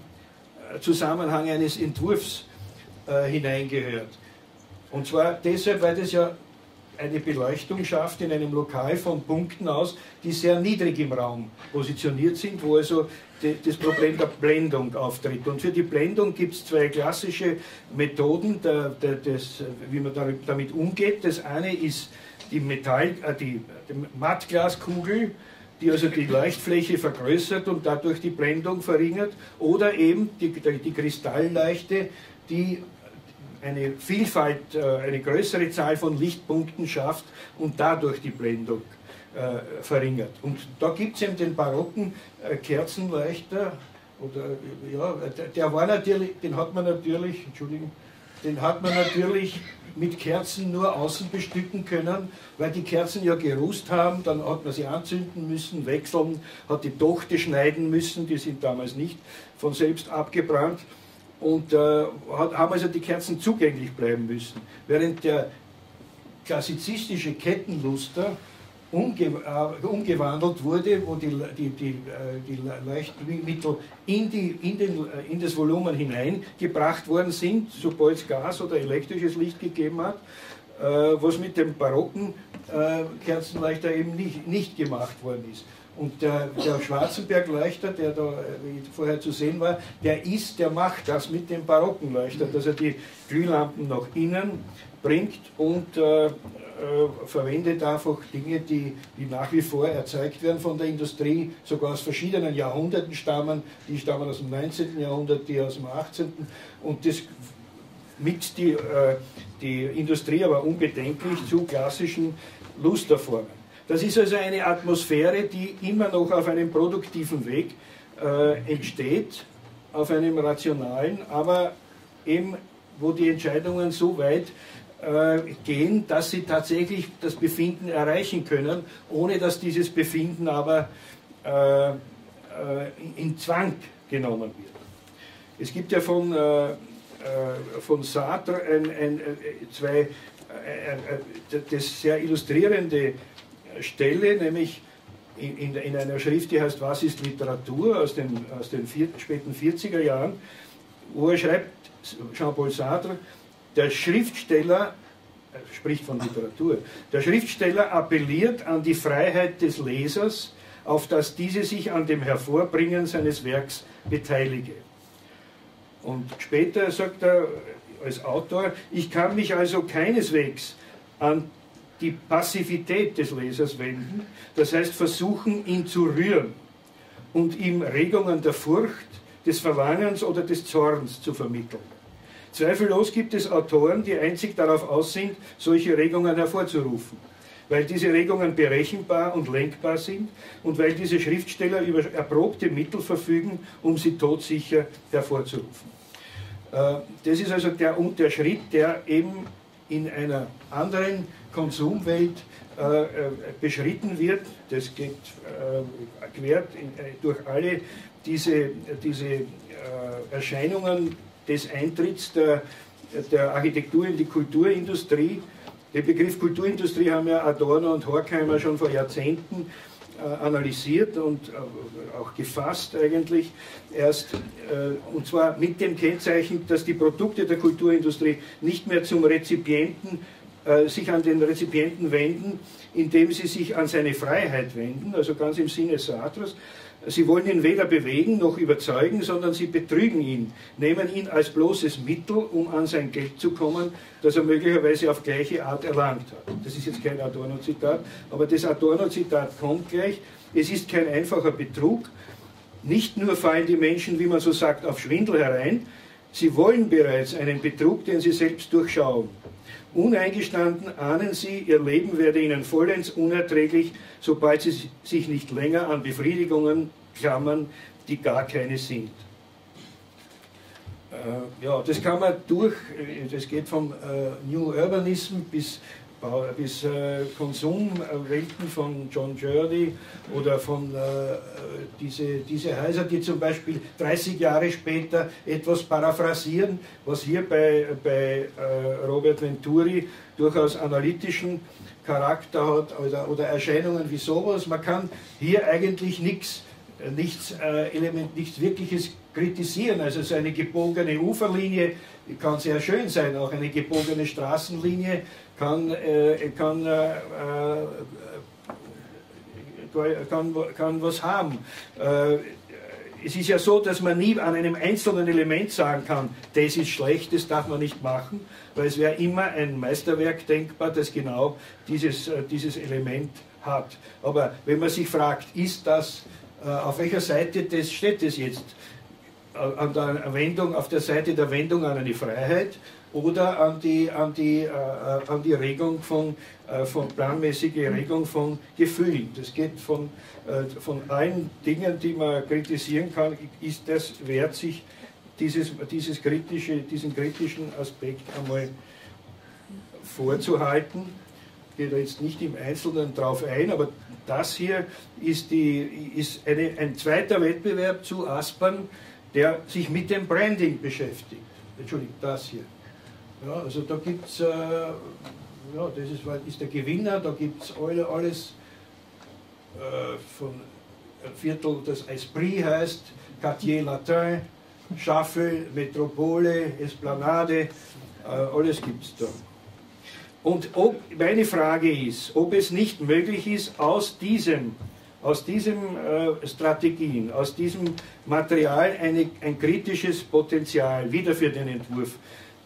S2: Zusammenhang eines Entwurfs hineingehört. Und zwar deshalb, weil das ja eine Beleuchtung schafft in einem Lokal von Punkten aus, die sehr niedrig im Raum positioniert sind, wo also das Problem der Blendung auftritt. Und für die Blendung gibt es zwei klassische Methoden, der, der, des, wie man damit umgeht. Das eine ist die, Metall, äh, die, die Mattglaskugel, die also die Leuchtfläche vergrößert und dadurch die Blendung verringert, oder eben die, die Kristallleuchte, die eine Vielfalt, äh, eine größere Zahl von Lichtpunkten schafft und dadurch die Blendung äh, verringert. Und da gibt es eben den barocken äh, Kerzenleuchter, oder, ja, der war natürlich, den hat man natürlich, Entschuldigung, den hat man natürlich mit Kerzen nur außen bestücken können, weil die Kerzen ja gerußt haben, dann hat man sie anzünden müssen, wechseln, hat die Dochte schneiden müssen, die sind damals nicht von selbst abgebrannt und äh, haben also die Kerzen zugänglich bleiben müssen. Während der klassizistische Kettenluster umge äh, umgewandelt wurde, wo die, die, die, äh, die Leuchtmittel in, die, in, den, äh, in das Volumen hineingebracht worden sind, sobald es Gas oder elektrisches Licht gegeben hat, äh, was mit dem barocken äh, Kerzenleuchter eben nicht, nicht gemacht worden ist. Und der, der Schwarzenberg-Leuchter, der da äh, vorher zu sehen war, der ist, der macht das mit dem barocken Leuchter, dass er die Glühlampen nach innen bringt und äh, äh, verwendet einfach Dinge, die, die nach wie vor erzeugt werden von der Industrie, sogar aus verschiedenen Jahrhunderten stammen. Die stammen aus dem 19. Jahrhundert, die aus dem 18. Und das mixt die, äh, die Industrie aber unbedenklich zu klassischen Lusterformen. Das ist also eine Atmosphäre, die immer noch auf einem produktiven Weg äh, entsteht, auf einem rationalen, aber eben wo die Entscheidungen so weit gehen, dass sie tatsächlich das Befinden erreichen können, ohne dass dieses Befinden aber äh, äh in Zwang genommen wird. Es gibt ja von, äh, äh, von Sartre ein, ein, zwei, das sehr illustrierende Stelle, nämlich in, in, in einer Schrift, die heißt Was ist Literatur aus den, aus den vier, späten 40er Jahren, wo er schreibt, Jean-Paul Sartre, der Schriftsteller er spricht von Literatur. Der Schriftsteller appelliert an die Freiheit des Lesers, auf dass diese sich an dem Hervorbringen seines Werks beteilige. Und später sagt er als Autor, ich kann mich also keineswegs an die Passivität des Lesers wenden, das heißt versuchen, ihn zu rühren und ihm Regungen der Furcht, des Verlangens oder des Zorns zu vermitteln. Zweifellos gibt es Autoren, die einzig darauf aus sind, solche Regungen hervorzurufen, weil diese Regungen berechenbar und lenkbar sind und weil diese Schriftsteller über erprobte Mittel verfügen, um sie todsicher hervorzurufen. Äh, das ist also der, der Schritt, der eben in einer anderen Konsumwelt äh, äh, beschritten wird. Das geht quer durch alle diese, diese Erscheinungen des Eintritts der, der Architektur in die Kulturindustrie. Den Begriff Kulturindustrie haben ja Adorno und Horkheimer schon vor Jahrzehnten äh, analysiert und äh, auch gefasst eigentlich erst, äh, und zwar mit dem Kennzeichen, dass die Produkte der Kulturindustrie nicht mehr zum Rezipienten, sich an den Rezipienten wenden, indem sie sich an seine Freiheit wenden, also ganz im Sinne Sartres, Sie wollen ihn weder bewegen noch überzeugen, sondern sie betrügen ihn, nehmen ihn als bloßes Mittel, um an sein Geld zu kommen, das er möglicherweise auf gleiche Art erlangt hat. Das ist jetzt kein Adorno-Zitat, aber das Adorno-Zitat kommt gleich. Es ist kein einfacher Betrug. Nicht nur fallen die Menschen, wie man so sagt, auf Schwindel herein, sie wollen bereits einen Betrug, den sie selbst durchschauen. Uneingestanden ahnen sie, ihr Leben werde ihnen vollends unerträglich, sobald sie sich nicht länger an Befriedigungen klammern, die gar keine sind. Äh, ja, das kann man durch, äh, das geht vom äh, New Urbanism bis bis äh, Konsumwelten von John Jurdy oder von äh, diese, diese Häuser, die zum Beispiel 30 Jahre später etwas paraphrasieren, was hier bei, bei äh, Robert Venturi durchaus analytischen Charakter hat oder, oder Erscheinungen wie sowas. Man kann hier eigentlich nichts nichts, äh, Element, nichts Wirkliches kritisieren. Also so eine gebogene Uferlinie kann sehr schön sein, auch eine gebogene Straßenlinie kann, äh, kann, äh, äh, kann, kann was haben. Es ist ja so, dass man nie an einem einzelnen Element sagen kann, das ist schlecht, das darf man nicht machen, weil es wäre immer ein Meisterwerk denkbar, das genau dieses, dieses Element hat. Aber wenn man sich fragt, ist das, auf welcher Seite des steht es jetzt? An der Wendung, auf der Seite der Wendung an eine Freiheit oder an die, an die, äh, äh, an die Regung von, äh, von planmäßige Regung von Gefühlen. Das geht von, äh, von allen Dingen, die man kritisieren kann, ist das wert, sich dieses, dieses kritische, diesen kritischen Aspekt einmal vorzuhalten. Ich gehe da jetzt nicht im Einzelnen drauf ein, aber das hier ist, die, ist eine, ein zweiter Wettbewerb zu Aspern, der sich mit dem Branding beschäftigt. Entschuldigung, das hier. Ja, also da gibt es, äh, ja, das ist, ist, der Gewinner, da gibt es alles äh, von Viertel, das Esprit heißt, Quartier Latin, Schaffel, Metropole, Esplanade, äh, alles gibt es da. Und ob, meine Frage ist, ob es nicht möglich ist, aus diesem, aus diesem äh, Strategien, aus diesem Material eine, ein kritisches Potenzial wieder für den Entwurf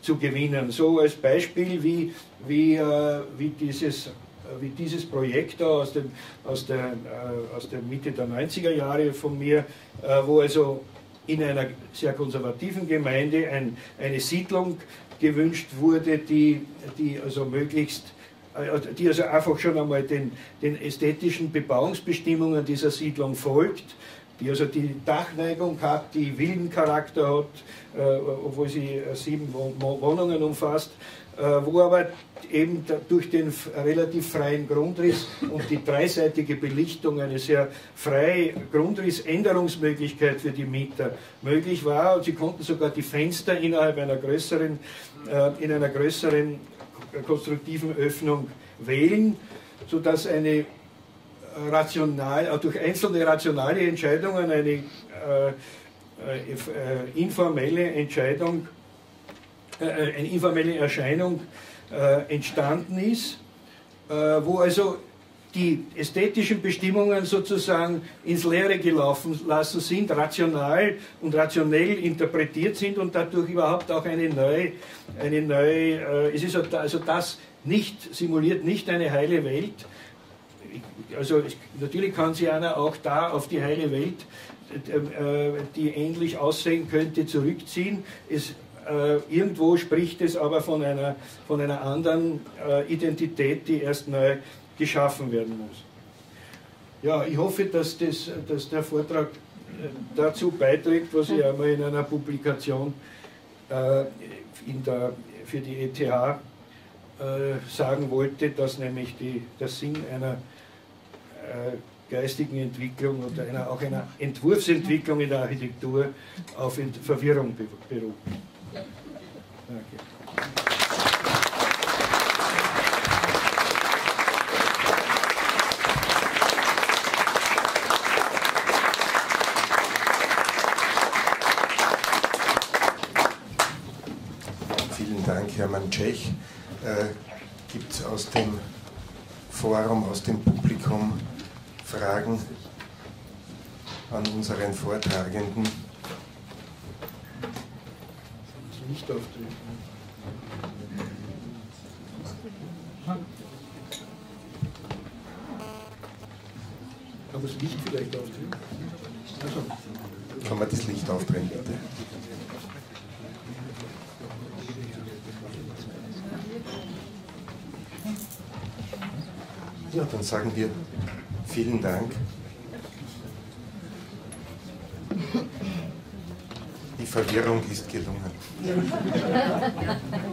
S2: zu gewinnen. So als Beispiel, wie, wie, äh, wie, dieses, wie dieses Projekt da aus, dem, aus, der, äh, aus der Mitte der 90er Jahre von mir, äh, wo also in einer sehr konservativen Gemeinde ein, eine Siedlung gewünscht wurde, die, die also möglichst äh, die also einfach schon einmal den, den ästhetischen Bebauungsbestimmungen dieser Siedlung folgt, die also die Dachneigung hat, die wilden Charakter hat, äh, obwohl sie äh, sieben Wohnungen umfasst, äh, wo aber eben durch den relativ freien Grundriss und die dreiseitige Belichtung eine sehr freie Grundrissänderungsmöglichkeit für die Mieter möglich war. Und sie konnten sogar die Fenster innerhalb einer größeren, in einer größeren konstruktiven Öffnung wählen, sodass eine rational, durch einzelne rationale Entscheidungen eine äh, äh, äh, informelle Entscheidung, äh, äh, eine informelle Erscheinung äh, entstanden ist, äh, wo also die ästhetischen Bestimmungen sozusagen ins Leere gelaufen lassen sind, rational und rationell interpretiert sind und dadurch überhaupt auch eine neue, eine neue äh, es ist also das nicht, simuliert nicht eine heile Welt. Also natürlich kann sich einer auch da auf die heile Welt, äh, die ähnlich aussehen könnte, zurückziehen. Es, äh, irgendwo spricht es aber von einer, von einer anderen äh, Identität, die erst neu geschaffen werden muss. Ja, ich hoffe, dass, das, dass der Vortrag dazu beiträgt, was ich einmal in einer Publikation in der, für die ETH sagen wollte, dass nämlich die, der Sinn einer geistigen Entwicklung oder einer, auch einer Entwurfsentwicklung in der Architektur auf Verwirrung beruht. Danke.
S4: Vielen Dank, Hermann Tschech. Äh, Gibt es aus dem Forum, aus dem Publikum Fragen an unseren Vortragenden?
S2: Nicht auftreten. Kann man das Licht vielleicht aufdrehen? Also.
S4: Kann man das Licht aufdrehen, bitte? Ja, dann sagen wir vielen Dank. Die Verwirrung ist gelungen.